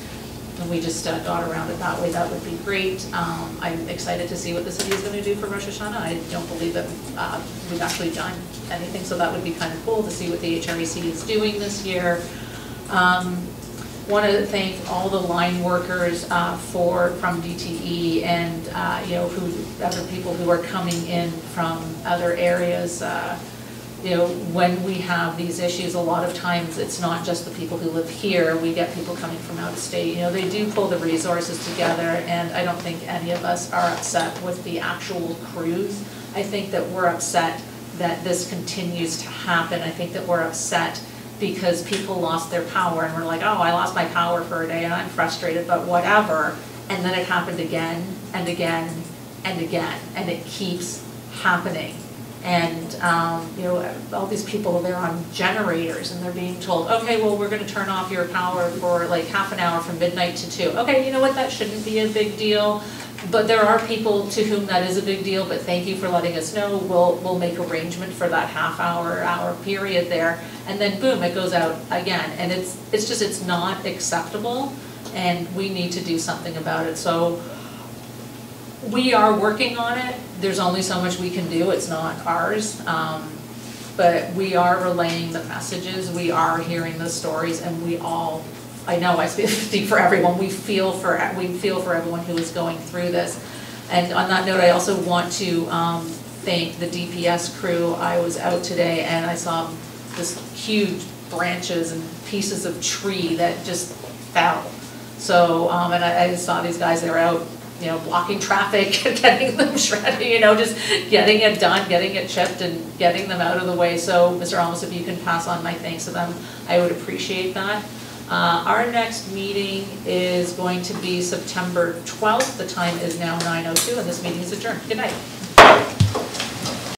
and we just uh, dot around it that way, that would be great. Um, I'm excited to see what the city is gonna do for Rosh Hashanah. I don't believe that, uh, we've actually done anything, so that would be kind of cool to see what the HREC is doing this year. Um, Want to thank all the line workers uh, for, from DTE and, uh, you know, who, other people who are coming in from other areas. You know, when we have these issues, a lot of times, it's not just the people who live here, we get people coming from out of state. You know, they do pull the resources together, and I don't think any of us are upset with the actual crews. I think that we're upset that this continues to happen. I think that we're upset because people lost their power and we're like, oh, I lost my power for a day and I'm frustrated, but whatever. And then it happened again and again and again, and it keeps happening. And, um, you know, all these people, they're on generators and they're being told, okay, well, we're gonna turn off your power for like half an hour from midnight to two. Okay, you know what, that shouldn't be a big deal. But there are people to whom that is a big deal, but thank you for letting us know. We'll, we'll make arrangement for that half hour, hour period there. And then boom, it goes out again. And it's, it's just, it's not acceptable and we need to do something about it. So we are working on it. There's only so much we can do. It's not ours. Um, but we are relaying the messages, we are hearing the stories, and we all, I know I speak for everyone, we feel for, we feel for everyone who is going through this. And on that note, I also want to um, thank the DPS crew. I was out today and I saw this huge branches and pieces of tree that just fell. So, um, and I, I just saw these guys, they were out, you know, blocking traffic, getting them shredded, you know, just getting it done, getting it chipped and getting them out of the way. So, Mr. Almus, if you can pass on my thanks to them, I would appreciate that. Uh, our next meeting is going to be September twelfth. The time is now nine oh two and this meeting is adjourned. Good night.